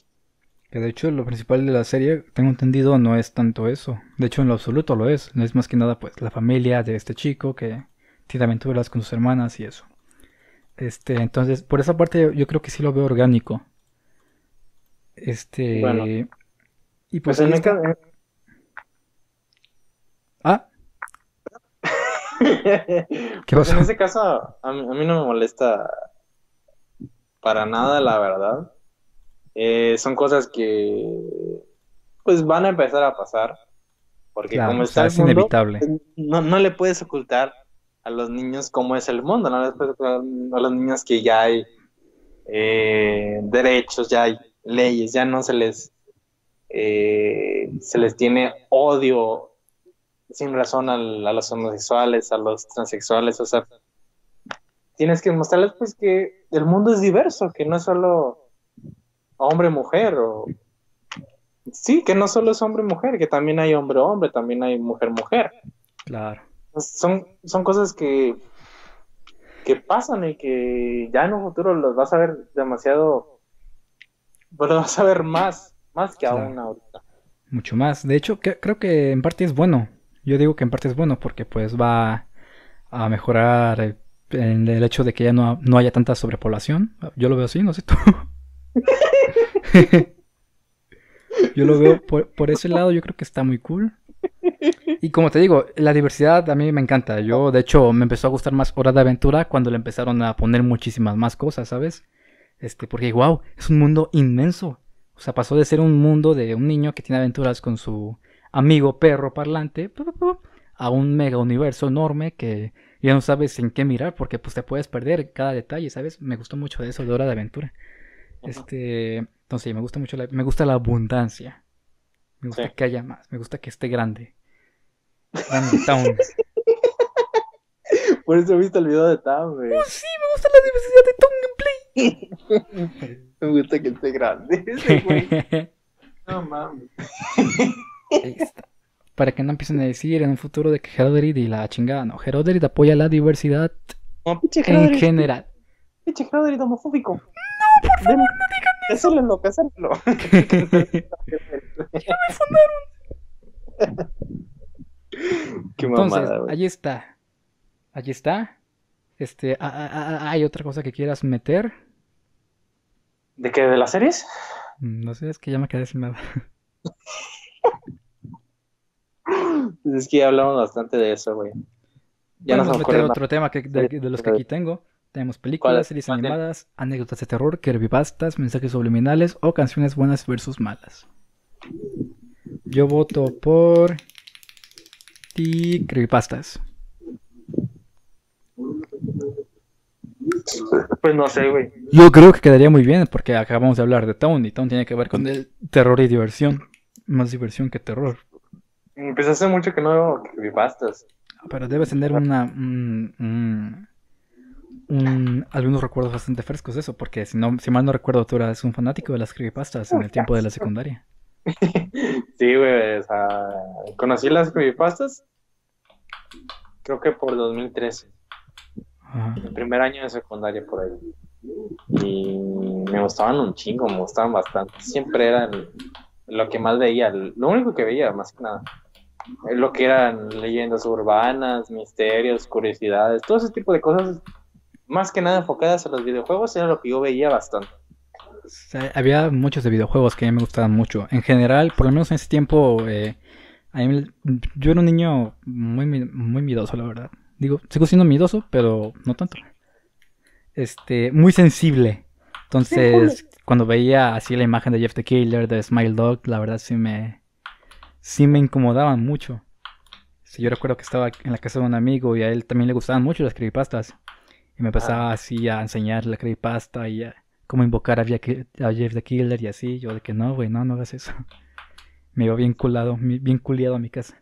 Que de hecho lo principal de la serie, tengo entendido, no es tanto eso. De hecho, en lo absoluto lo es. No es más que nada, pues, la familia de este chico que tiene aventuras con sus hermanas y eso. Este, entonces, por esa parte yo, creo que sí lo veo orgánico. Este. Bueno. Y pues. pues en este... Ah. ¿Qué pues en ese caso, a mí no me molesta para nada, la verdad. Eh, son cosas que pues van a empezar a pasar. Porque como está es inevitable. Pues, no, no le puedes ocultar a los niños cómo es el mundo, no les puedes ocultar a los niños que ya hay eh, derechos, ya hay leyes, ya no se les eh, se les tiene odio sin razón a, a, los homosexuales, a los transexuales, o sea, tienes que mostrarles pues que el mundo es diverso, que no es solo hombre-mujer. O... Sí, que no solo es hombre-mujer, que también hay hombre-hombre, también hay mujer-mujer. Claro. Son, son cosas que, que pasan y que ya en un futuro los vas a ver demasiado, pero vas a ver más, más que aún ahorita. mucho más. De hecho, que- creo que en parte es bueno. Yo digo que en parte es bueno porque pues va a mejorar en el hecho de que ya no, no haya tanta sobrepoblación. Yo lo veo así, no sé tú. Yo lo veo por, ese lado, yo creo que está muy cool. Y como te digo, la diversidad a mí me encanta. Yo, de hecho, me empezó a gustar más Hora de Aventura cuando le empezaron a poner muchísimas más cosas, ¿sabes? Este, porque wow, es un mundo inmenso. O sea, pasó de ser un mundo de un niño que tiene aventuras con su amigo perro parlante a un mega universo enorme que ya no sabes en qué mirar porque pues te puedes perder cada detalle, ¿sabes? Me gustó mucho de eso de Hora de Aventura. Este, entonces me gusta mucho la, me gusta la abundancia. Me gusta Sí. que haya más, me gusta que esté grande. Grande Town. Por eso viste el video de Tam, güey. sí, me gusta la diversidad de Town Gameplay. Me gusta que esté grande ese güey. No mames. Ahí está. Para que no empiecen a decir en un futuro de que Heroderid y la chingada, no. Heroderid apoya la diversidad No, en general. pinche Heroderid homofóbico. Por favor, no digan eso. Cásalo, cásalo. Qué Entonces, mamada, güey. allí está. Allí está. Este, ah, ah, ah, ¿hay otra cosa que quieras meter? ¿De qué? ¿De las series? Mm, No sé, es que ya me quedé sin nada. Es que ya hablamos bastante de eso, güey. Ya Podemos me meter ocurre otro tema que, de, de los que aquí tengo. Tenemos películas, series animadas, anécdotas de terror, creepypastas, mensajes subliminales o canciones buenas versus malas. Yo voto por ti creepypastas. Pues no sé, güey. Yo creo que quedaría muy bien porque acabamos de hablar de Town y Town tiene que ver con el terror y diversión. Más diversión que terror. Pues hace mucho que no veo creepypastas. Pero debes tener una... un- un- un- algunos recuerdos bastante frescos de eso, porque si, no, si mal no recuerdo, tú eras un fanático de las creepypastas en el tiempo de la secundaria. Sí, güey, o sea, conocí las creepypastas creo que por 2013, Ajá. el primer año de secundaria por ahí. Y me gustaban un chingo, me gustaban bastante. Siempre eran lo que más veía, lo único que veía, más que nada. Lo que eran leyendas urbanas, misterios, curiosidades, todo ese tipo de cosas, más que nada enfocadas a los videojuegos, era lo que yo veía bastante. Había muchos de videojuegos que a mí me gustaban mucho. En general, por lo menos en ese tiempo, eh, a mí yo era un niño muy, muy miedoso, la verdad. Digo, sigo siendo miedoso, pero no tanto. Este, muy sensible. Entonces, cuando veía así la imagen de Jeff the Killer, de Smile Dog, la verdad sí me, sí me incomodaban mucho. Sí, yo recuerdo que estaba en la casa de un amigo y a él también le gustaban mucho las creepypastas. Y me empezaba así a enseñar la creepypasta y a cómo invocar a, Jeff the Killer y así. Yo de que no, güey, no, no hagas eso. Me iba bien culado, bien culiado a mi casa.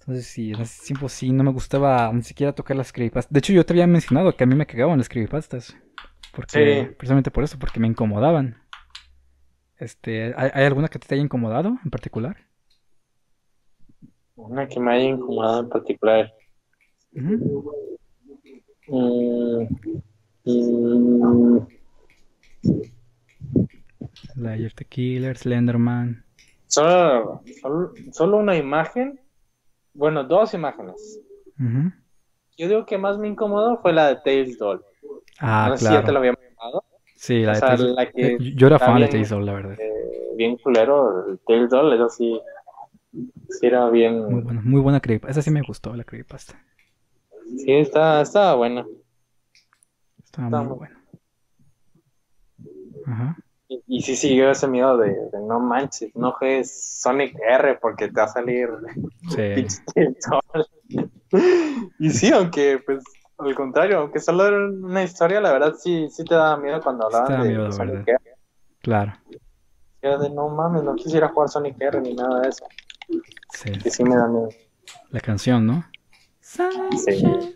Entonces sí, en ese tiempo sí, no me gustaba ni siquiera tocar las creepypastas. De hecho, yo te había mencionado que a mí me cagaban las creepypastas. Porque, Sí. precisamente por eso, porque me incomodaban. Este, ¿hay, hay alguna que te haya incomodado en particular? Una que me haya incomodado en particular. Mm, de Jeff the Killer, Slenderman. solo, solo, solo una imagen, bueno, dos imágenes. Yo digo que más me incomodó fue la de Tails Doll. Ah, no sé si ya te claro. lo había mencionado. Sí, la O de sea, la que eh, Yo era fan de Tails Doll, la verdad. Eh, bien culero, el Tails Doll, eso sí, sí era bien. Muy buena, muy buena creepypasta. Esa sí me gustó, la creepypasta. Sí, está, estaba buena. Estaba Está muy buena. Ajá. Y, y sí siguió ese miedo de, de no manches, no juegues Sonic R porque te va a salir Sí. Y sí, aunque pues al contrario, aunque solo era una historia, la verdad sí, sí te daba miedo cuando hablaban de miedo, Sonic. R. Claro. Era de no mames, no quisiera jugar Sonic R ni nada de eso. Sí. Que sí me da miedo. La canción, ¿no? Sí.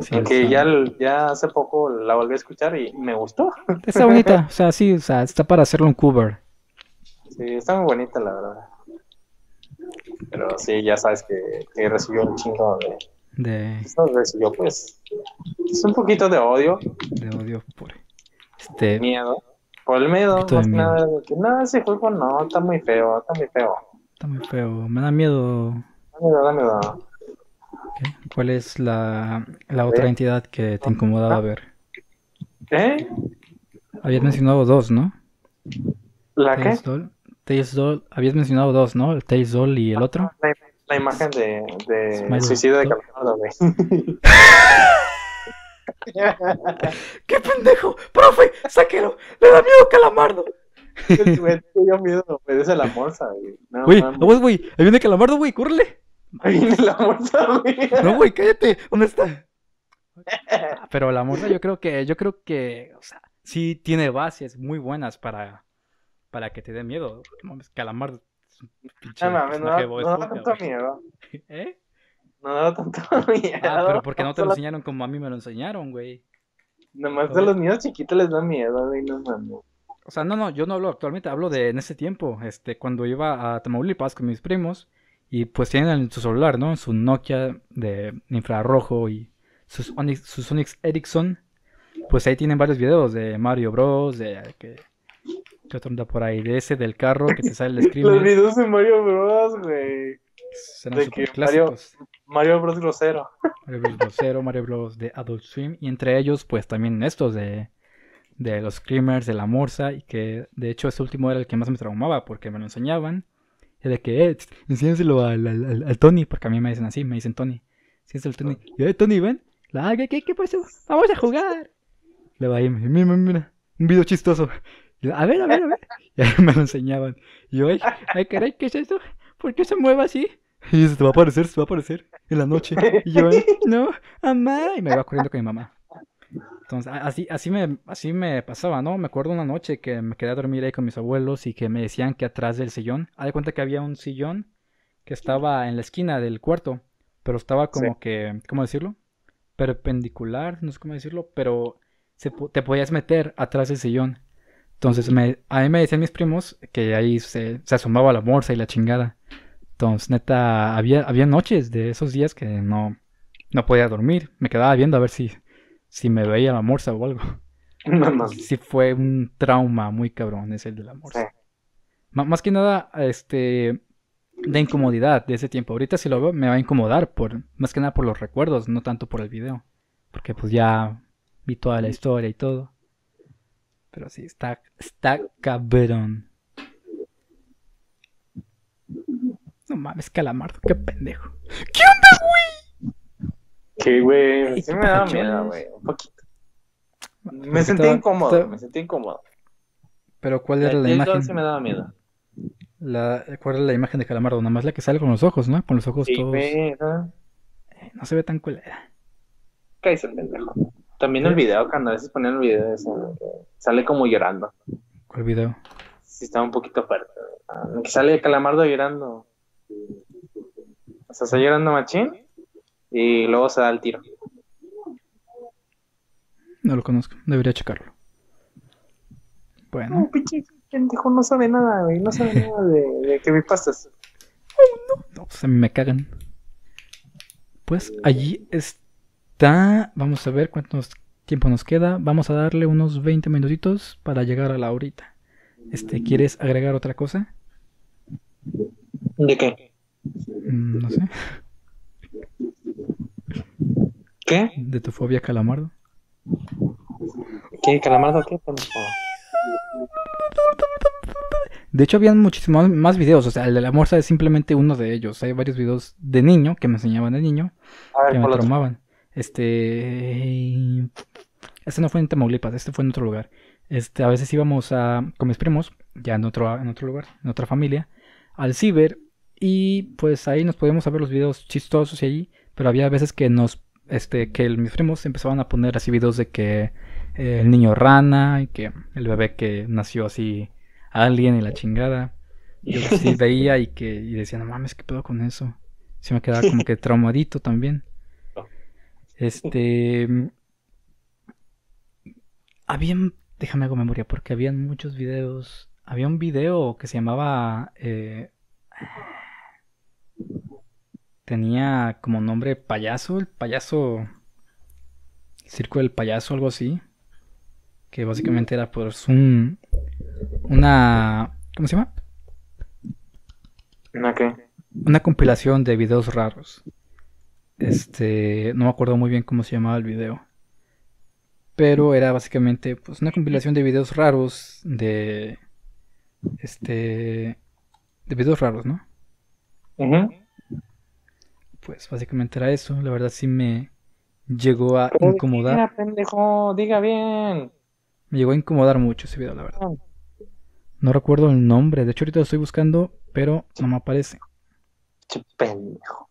Sí, está- ya, ya hace poco la volví a escuchar y me gustó. Está bonita. O sea, sí, o sea, está para hacerle un cover. Sí, está muy bonita, la verdad. Pero sí, ya sabes que, que recibió un chingo de. De, Eso recibió, pues. Es un poquito de odio, de odio por. Este. miedo. Por el miedo, más que miedo. nada, de que, no, ese juego no, está muy feo, está muy feo. Está muy feo. Me da miedo. Da miedo, da miedo. ¿Cuál es la, la otra ¿Eh? entidad que te incomodaba ver? ¿Eh? Habías mencionado dos, ¿no? ¿La qué? Doll. Doll. Habías mencionado dos, ¿no? El Tails Doll y el otro. La, la imagen de, de suicidio de. Calamardo, güey. ¡Qué pendejo! ¡Profe! ¡Sáquelo! ¡Le da miedo Calamardo! Dio miedo, güey, es la morsa, güey. No, Güey, güey. Ahí viene Calamardo, güey. ¡Córrele! Ahí viene la morsa, güey. No, güey, cállate. ¿Dónde está? Pero la morsa yo creo que, yo creo que, o sea, sí tiene bases muy buenas para, para que te dé miedo. Es un pinche No mames, no, no da tanto güey. miedo. ¿Eh? No da tanto miedo. Ah, pero porque no te lo enseñaron como a mí me lo enseñaron, güey. Nomás a los niños chiquitos les da miedo, güey, no mames. O sea, no, no, yo no hablo actualmente, hablo de en ese tiempo, este, cuando iba a Tamaulipas con mis primos y pues tienen en su celular, ¿no? Su Nokia de infrarrojo y sus Onix, sus Ericsson, pues ahí tienen varios videos de Mario Bros, de que, ¿qué otro anda por ahí? De ese del carro que te sale el Los screamer, videos de Mario Bros, güey. serán de que clásicos. Mario Bros grosero. Mario Bros. Grosero, Mario Bros. de Adult Swim, y entre ellos, pues también estos de, de los Screamers, de la Morsa, y que de hecho este último era el que más me traumaba porque me lo enseñaban. Y de que, eh, al, al, al- Tony, porque a mí me dicen así, me dicen Tony. Enséñaselo al Tony. Y, eh, Tony, ven. La, ¿qué, qué, qué pasó? Vamos a jugar. Le va ahí, mira, mira, mira, un video chistoso. A ver, a ver, a ver. Y ahí me lo enseñaban. Y yo, ay, ay, caray, ¿qué es esto? ¿Por qué se mueve así? Y dice, te va a aparecer, se te va a aparecer en la noche. Y yo, "Eh, no, mamá. Y me iba corriendo con mi mamá. Entonces, así, así, me, así me pasaba, ¿no? Me acuerdo una noche que me quedé a dormir ahí con mis abuelos y que me decían que atrás del sillón, haz de cuenta que había un sillón que estaba en la esquina del cuarto, pero estaba como Sí. que, ¿cómo decirlo? Perpendicular, no sé cómo decirlo, pero se, te podías meter atrás del sillón. Entonces, me, a mí me decían mis primos que ahí se, se asomaba la morsa y la chingada. Entonces, neta, había, había noches de esos días que no, no podía dormir. Me quedaba viendo a ver si, si me veía la morsa o algo. No mames. Sí fue un trauma muy cabrón ese de la morsa. Sí. Más que nada, este, de incomodidad de ese tiempo. Ahorita si lo veo me va a incomodar por, más que nada por los recuerdos, no tanto por el video. Porque pues ya vi toda la historia y todo. Pero sí, está, está cabrón. No mames, calamardo, qué pendejo. Que, güey, sí me daba miedo, güey, un poquito. Me sentí estaba- incómodo, estaba- me sentí incómodo. Pero ¿cuál era la imagen? Sí me daba miedo. La, ¿Cuál era la imagen de calamardo? Nada más la que sale con los ojos, ¿no? Con los ojos Sí, todos. ¿no? eh, No se ve tan culera. Cállese, pendejo. También ¿Qué? el video, cuando a veces ponen el video, ese, sale como llorando. ¿Cuál video? Sí, está un poquito fuerte. Ah, Que sale Calamardo llorando. O sea, está llorando machín y luego se da el tiro. No lo conozco, debería checarlo. Bueno, No, pinche pendejo, no sabe nada, güey. No sabe nada de, de creepypastas. no, pues a mí me cagan. Pues allí está. Vamos a ver cuánto tiempo nos queda. Vamos a darle unos 20 minutitos para llegar a la horita. Este, ¿quieres agregar otra cosa? ¿De qué? Mm, no sé. ¿Qué? ¿De tu fobia calamardo? ¿Qué? ¿Calamardo qué? De hecho, habían muchísimos más videos. O sea, el de la morsa es simplemente uno de ellos. Hay varios videos de niño que me enseñaban de niño. Que me traumaban. Este. Este no fue en Tamaulipas, este fue en otro lugar. Este, a veces íbamos a, con mis primos, ya en otro, en otro lugar, en otra familia, al ciber. Y pues ahí nos podíamos ver los videos chistosos y allí. Pero había veces que nos. Este, que el- mis primos empezaban a poner así videos de que eh, el niño rana y que el bebé que nació así alien y la chingada. Yo sí veía y que y decía, no mames, ¿qué pedo con eso? Se me quedaba como que traumadito también. Este. mm, Habían. Déjame hago memoria, porque habían muchos videos. Había un video que se llamaba. eh, tenía como nombre payaso, el payaso. El circo del payaso, algo así. que básicamente era pues un una ¿cómo se llama? ¿Una qué? Una compilación de videos raros. Este, no me acuerdo muy bien cómo se llamaba el video. Pero era básicamente pues una compilación de videos raros de este de videos raros, ¿no? Pues básicamente era eso, la verdad sí me llegó a Pero incomodar, diga, pendejo, diga bien. me llegó a incomodar mucho ese video, la verdad. No recuerdo el nombre, de hecho ahorita lo estoy buscando, pero no me aparece. Che, pendejo.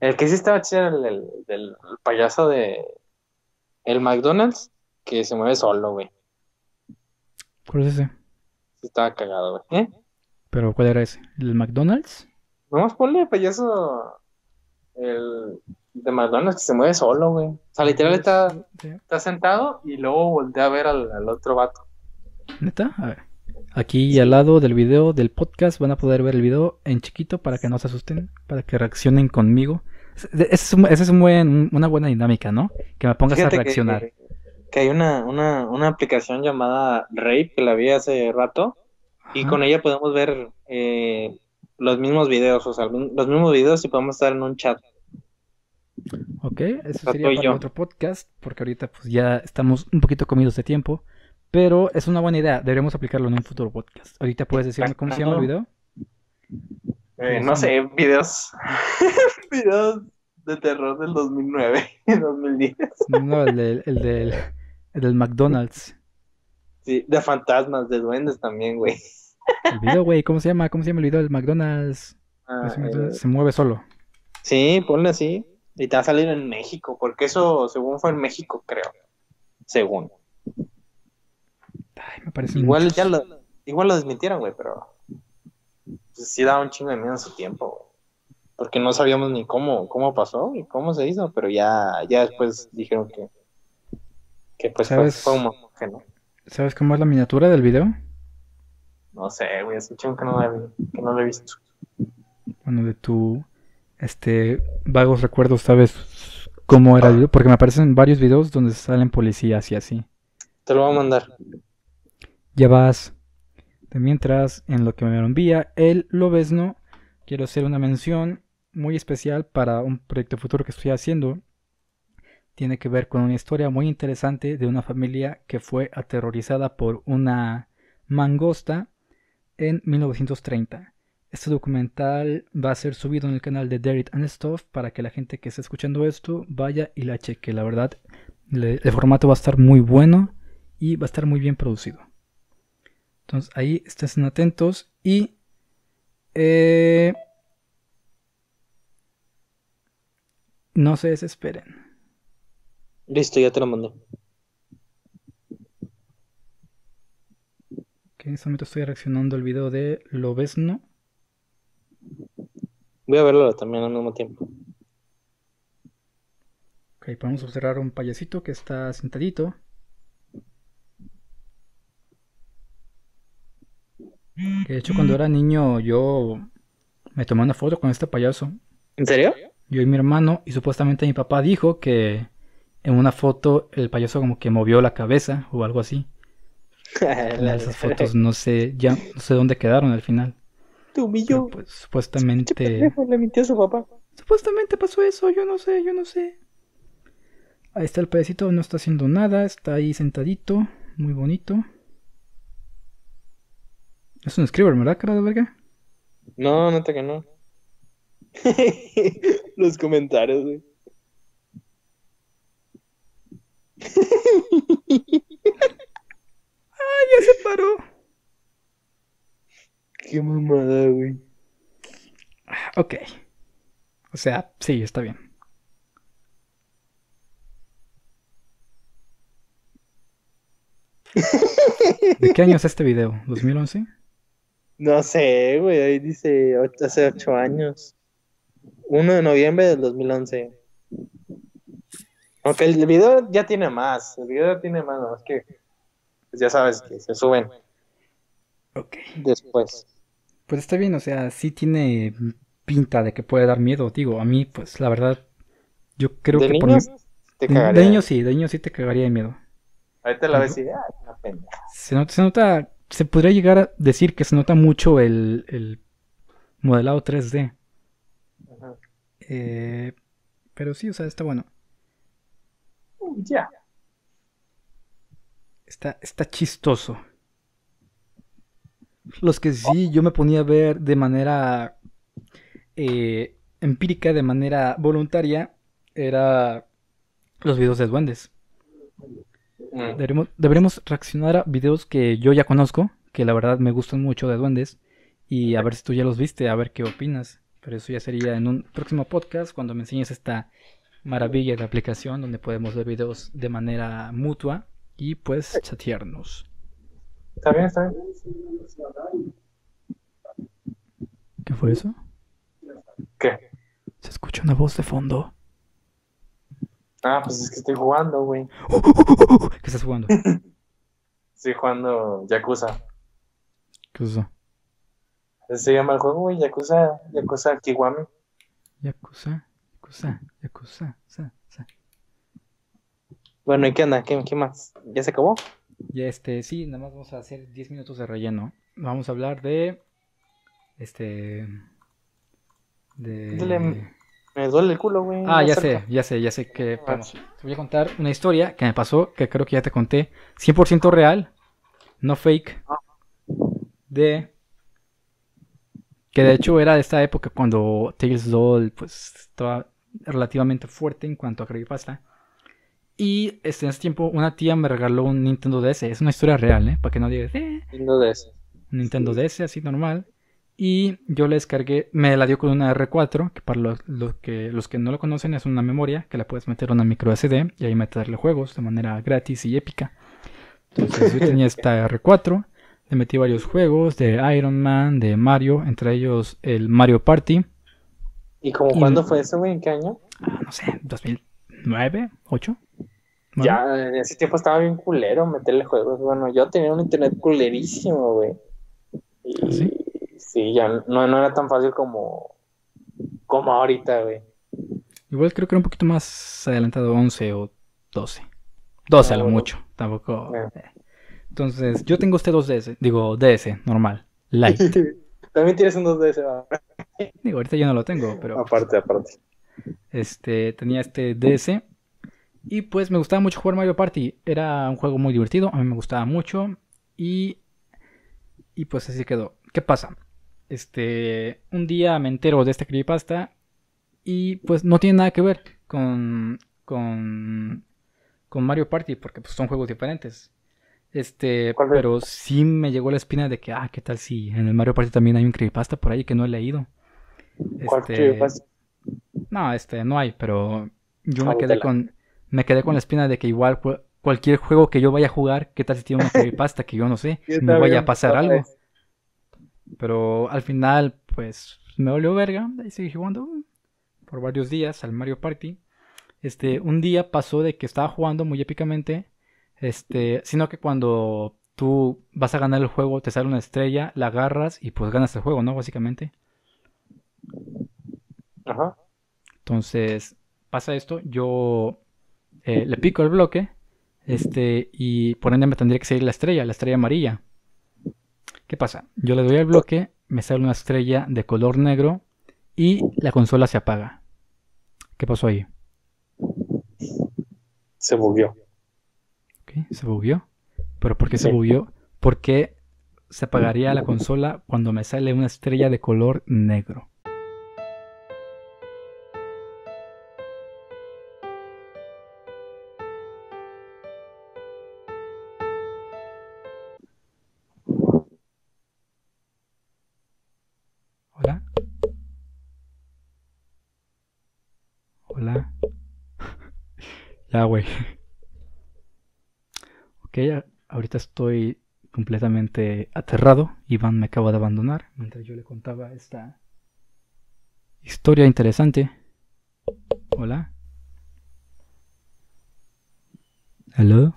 El que sí estaba chido era el, el- payaso de el McDonald's que se mueve solo, güey. ¿Cuál es ese? Sí estaba cagado, güey. ¿Eh? Pero ¿cuál era ese? ¿El McDonald's? Nomás ponle payaso el de McDonald's que se mueve solo, güey. O sea, literal está, Sí. está sentado y luego voltea a ver al, al otro vato. ¿Neta? A ver. Aquí al lado del video del podcast van a poder ver el video en chiquito para que no se asusten, para que reaccionen conmigo. Esa es, un- esa es un buen- una buena dinámica, ¿no? Que me pongas a que- reaccionar. Que, hay una, una, una aplicación llamada Rape que la vi hace rato y Ajá. con ella podemos ver eh, los mismos videos, o sea, los mismos videos y podemos estar en un chat. Ok, eso sería para yo. otro podcast, porque ahorita pues ya estamos un poquito comidos de tiempo, pero es una buena idea, deberíamos aplicarlo en un futuro podcast. Ahorita puedes decirme cómo se llama el video. Eh, no sé, videos. videos de terror del 2009 y 2010. No, el del, el del, el del McDonald's. Sí, de fantasmas, de duendes también, güey. El video, güey, ¿cómo se llama? ¿Cómo se llama el video del McDonald's? Ah, eh, McDonald's se mueve solo. sí, ponle así. Y te va a salir en México, porque eso, según fue en México, creo. Según. Ay, me parece Igual ya lo, igual lo desmintieron, güey, pero pues, sí daba un chingo de miedo en su tiempo, güey. Porque no sabíamos ni cómo, cómo pasó y cómo se hizo, pero ya, ya después dijeron que, que pues fue, ¿Sabes? fue un montaje, ¿no? ¿Sabes cómo es la miniatura del video? No sé, güey, es un chingo que no, lo he- que no lo he visto. Bueno, de tu este vagos recuerdos, ¿sabes cómo era el video? Porque me aparecen varios videos donde salen policías y así. Te lo voy a mandar. Ya vas. De mientras, en lo que me envía el Lobesno, quiero hacer una mención muy especial para un proyecto futuro que estoy haciendo. Tiene que ver con una historia muy interesante de una familia que fue aterrorizada por una mangosta en 1930. Este documental va a ser subido en el canal de Derrit and Stuff para que la gente que esté escuchando esto vaya y la cheque. La verdad, el formato va a estar muy bueno y va a estar muy bien producido. Entonces ahí estén atentos y eh, no se desesperen. Listo, ya te lo mandé. Que en este momento estoy reaccionando al video de Lobesno. Voy a verlo también al mismo tiempo. Ok, podemos observar un payasito que está sentadito. Que de hecho cuando era niño yo me tomé una foto con este payaso. ¿En serio? Yo y mi hermano, y supuestamente mi papá dijo que en una foto el payaso como que movió la cabeza o algo así. Esas fotos no sé, ya no sé dónde quedaron al final. Te humilló. pues supuestamente, le mintió a su papá. supuestamente pasó eso, yo no sé, yo no sé. Ahí está el payasito, no está haciendo nada, está ahí sentadito, muy bonito. Es un scriber, ¿verdad, cara de verga? No, neta que no. Los comentarios, güey. Ya se paró. Qué mamada, güey. Ok. O sea, sí, está bien. ¿De qué año es este video? ¿2011? No sé, güey, ahí dice ocho- hace ocho años. 1 de noviembre del 2011. Aunque el video ya tiene más, el video tiene más, no, es que pues ya sabes que se suben Ok. después. Pues está bien, o sea, sí tiene pinta de que puede dar miedo, digo. A mí, pues la verdad, yo creo de que por niños te de- cagaría. de niño sí, de niño sí te cagaría de miedo. Ahorita la ves y, ah, una pendeja. Se nota, se nota, se podría llegar a decir que se nota mucho el, el modelado 3D. Ujú. Eh, pero sí, o sea, está bueno. Uh, Ya. Está, está chistoso. Los que sí yo me ponía a ver de manera eh, empírica, de manera voluntaria, era los videos de duendes. Mm. Deberemos, deberemos reaccionar a videos que yo ya conozco, que la verdad me gustan mucho de duendes, y a ver si tú ya los viste, a ver qué opinas. Pero eso ya sería en un próximo podcast cuando me enseñes esta maravilla de aplicación donde podemos ver videos de manera mutua y pues chatearnos. Está bien, está bien. ¿Qué fue eso? ¿Qué? Se escucha una voz de fondo. Ah, pues es que estoy jugando, güey. ¿Qué estás jugando? Estoy jugando Yakuza. ¿Qué es eso? Se llama el juego, güey. Yakuza, Yakuza Kiwami. Yakuza, Yakuza, Yakuza, sa, sa. Bueno, ¿y qué onda? ¿Qué, qué más? ¿Ya se acabó? Y este, sí, nada más vamos a hacer 10 minutos de relleno. Vamos a hablar de. Este. De. Me duele el culo, güey. Ah, ya Acerca. sé, ya sé, ya sé que podemos- Te voy a contar una historia que me pasó, que creo que ya te conté. 100% real, no fake. De. Que de hecho era de esta época cuando Tales Doll pues estaba relativamente fuerte en cuanto a creepypasta. Y este, en ese tiempo una tía me regaló un Nintendo DS. Es una historia real, ¿eh? Para que no digas, eh, eso. un Nintendo DS así normal. Y yo le descargué, me la dio con una R4, que para los, los que, los que no lo conocen es una memoria que la puedes meter a una micro SD y ahí meterle juegos de manera gratis y épica. Entonces yo tenía esta R4, le metí varios juegos de Iron Man, de Mario, entre ellos el Mario Party. ¿Y como Y- cuándo fue eso, güey? ¿En qué año? Ah, no sé, 2009, 8. Ya, en ese tiempo estaba bien culero meterle juegos. Bueno, yo tenía un internet culerísimo, güey. Y ¿Ah, sí? sí, ya no, no era tan fácil como, como ahorita, güey. Igual creo que era un poquito más adelantado, 11 o 12. 12 a Ah, lo bueno. mucho, tampoco. Ah. eh. Entonces, yo tengo este 2DS, digo DS, normal, light. También tienes un 2DS, ¿va? Digo, ahorita ya no lo tengo, pero Aparte, aparte. este tenía este DS y pues me gustaba mucho jugar Mario Party. Era un juego muy divertido, a mí me gustaba mucho y y pues así quedó. ¿Qué pasa? Este, un día me entero de este creepypasta y pues no tiene nada que ver con con con Mario Party porque pues son juegos diferentes. Este, ¿Cuál pero sí me llegó la espina de que, ah, ¿qué tal si en el Mario Party también hay un creepypasta por ahí que no he leído? ¿Cuál Este, creepypasta? no, este, no hay, pero yo Ah, me quedé bótala. con, me quedé con la espina de que igual cu- cualquier juego que yo vaya a jugar, ¿qué tal si tiene una creepypasta que yo no sé? Me vaya a pasar algo. Pero al final, pues, me volvió verga, y seguí jugando por varios días al Mario Party. Este, un día pasó de que estaba jugando muy épicamente, este, sino que cuando tú vas a ganar el juego, te sale una estrella, la agarras y pues ganas el juego, ¿no? Básicamente. Ajá. Entonces, pasa esto, yo eh, le pico el bloque, este, y por ende me tendría que salir la estrella, la estrella amarilla. ¿Qué pasa? Yo le doy al bloque, me sale una estrella de color negro y la consola se apaga. ¿Qué pasó ahí? Se bugueó. ¿Se bugueó? ¿Pero por qué se bugueó? ¿Por qué se apagaría la consola cuando me sale una estrella de color negro? Ya, güey. Ok, ahorita estoy completamente aterrado. Iván me acaba de abandonar mientras yo le contaba esta historia interesante. Hola. Hello.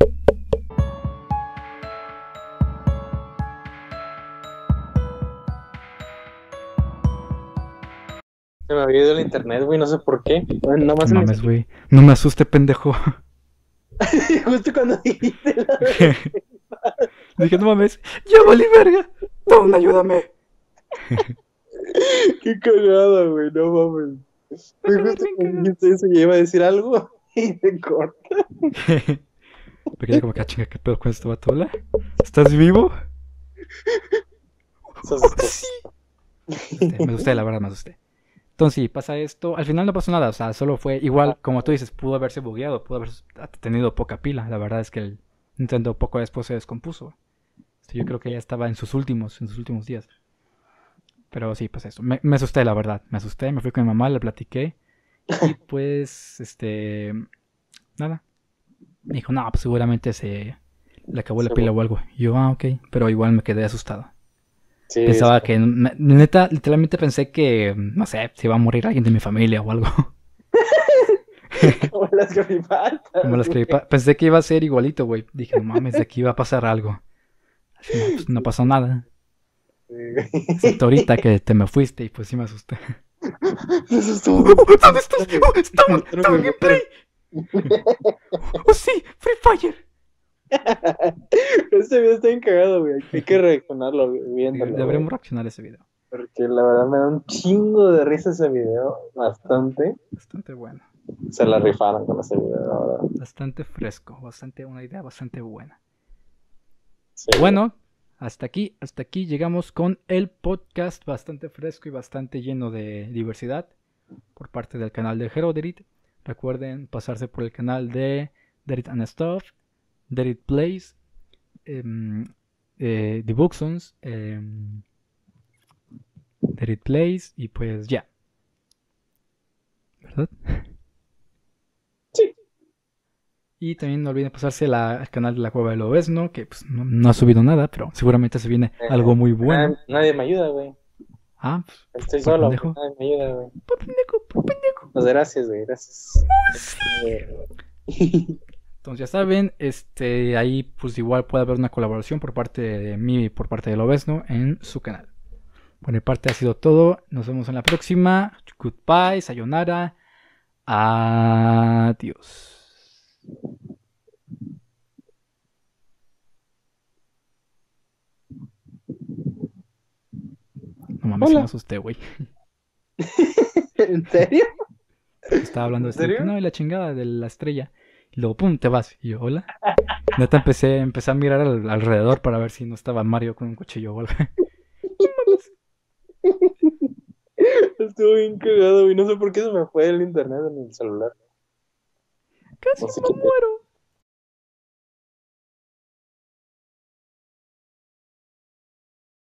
Se me había ido el internet, güey, no sé por qué. Nada más No me- mames, güey. No me asuste, pendejo. Justo cuando dijiste la Dije, no mames, ya valí verga. Tom, ayúdame. Qué cagada, güey, no mames. Justo cuando dijiste eso, ya iba a decir algo y te corta. Me quedé como que, "Ah, chinga, ¿qué pedo con esto vato? Hola, ¿Estás vivo? Sos- Sí. Me asusté, la verdad, me asusté. Entonces, sí, pasa esto. Al final no pasó nada, o sea, solo fue igual, como tú dices, pudo haberse bugueado, pudo haber tenido poca pila. La verdad es que el Nintendo poco después se descompuso. Yo creo que ya estaba en sus últimos, en sus últimos días. Pero sí, pues eso. Me, me asusté, la verdad. Me asusté, me fui con mi mamá, le platiqué. Y pues, este. Nada. Me dijo, no, pues seguramente se le acabó la pila o algo. Y yo, ah, ok. Pero igual me quedé asustado. Sí, Pensaba sí. que, neta, literalmente pensé que, no sé, se iba a morir alguien de mi familia o algo. Como las creepypastas. Como las güey. creepypa- Pensé que iba a ser igualito, güey. Dije, no mames, de aquí iba a pasar algo. Al final, pues, no pasó nada. Sí, ahorita que te me fuiste y pues sí me asusté. Eso estuvo ¿Dónde estás? Oh, estamos, estamos en Play. Oh, sí, Free Fire. Este video está bien cagado, güey. Hay que reaccionarlo viéndolo. Deberíamos reaccionar a ese video. Porque la verdad me da un chingo de risa ese video. Bastante. Bastante bueno. Se la rifaron con ese video, la verdad. Bastante fresco. Bastante, una idea bastante buena. Sí. Bueno, hasta aquí, hasta aquí llegamos con el podcast bastante fresco y bastante lleno de diversidad por parte del canal de Heroderit. Recuerden pasarse por el canal de Derit and Stuff, Derit Plays, eh, The Booksons, em, Derit Plays y pues ya. ¿Verdad? Sí. Y también no olviden pasarse la- al canal de la Cueva del Obesno, que pues, no, no ha subido nada, pero seguramente se viene Eh, algo muy bueno. Nadie, me ayuda, güey. Ah, pues, Estoy ¿Por solo, pendejo? nadie me ayuda, güey. por pendejo, por pendejo. Pues gracias, güey, gracias. Eh, Entonces ya saben, este, ahí pues igual puede haber una colaboración por parte de mí y por parte del Obesno en su canal. Por mi parte ha sido todo. Nos vemos en la próxima. Goodbye, sayonara. Adiós. No mames, Hola. me asusté, güey. ¿En serio? Estaba hablando de este, no, y la chingada de la estrella. Y luego, pum, te vas. Y yo, hola. Neta empecé, empecé a mirar al- alrededor para ver si no estaba Mario con un cuchillo o algo. Estuvo bien cagado, güey. No sé por qué se me fue el internet en el celular. Casi No me muero.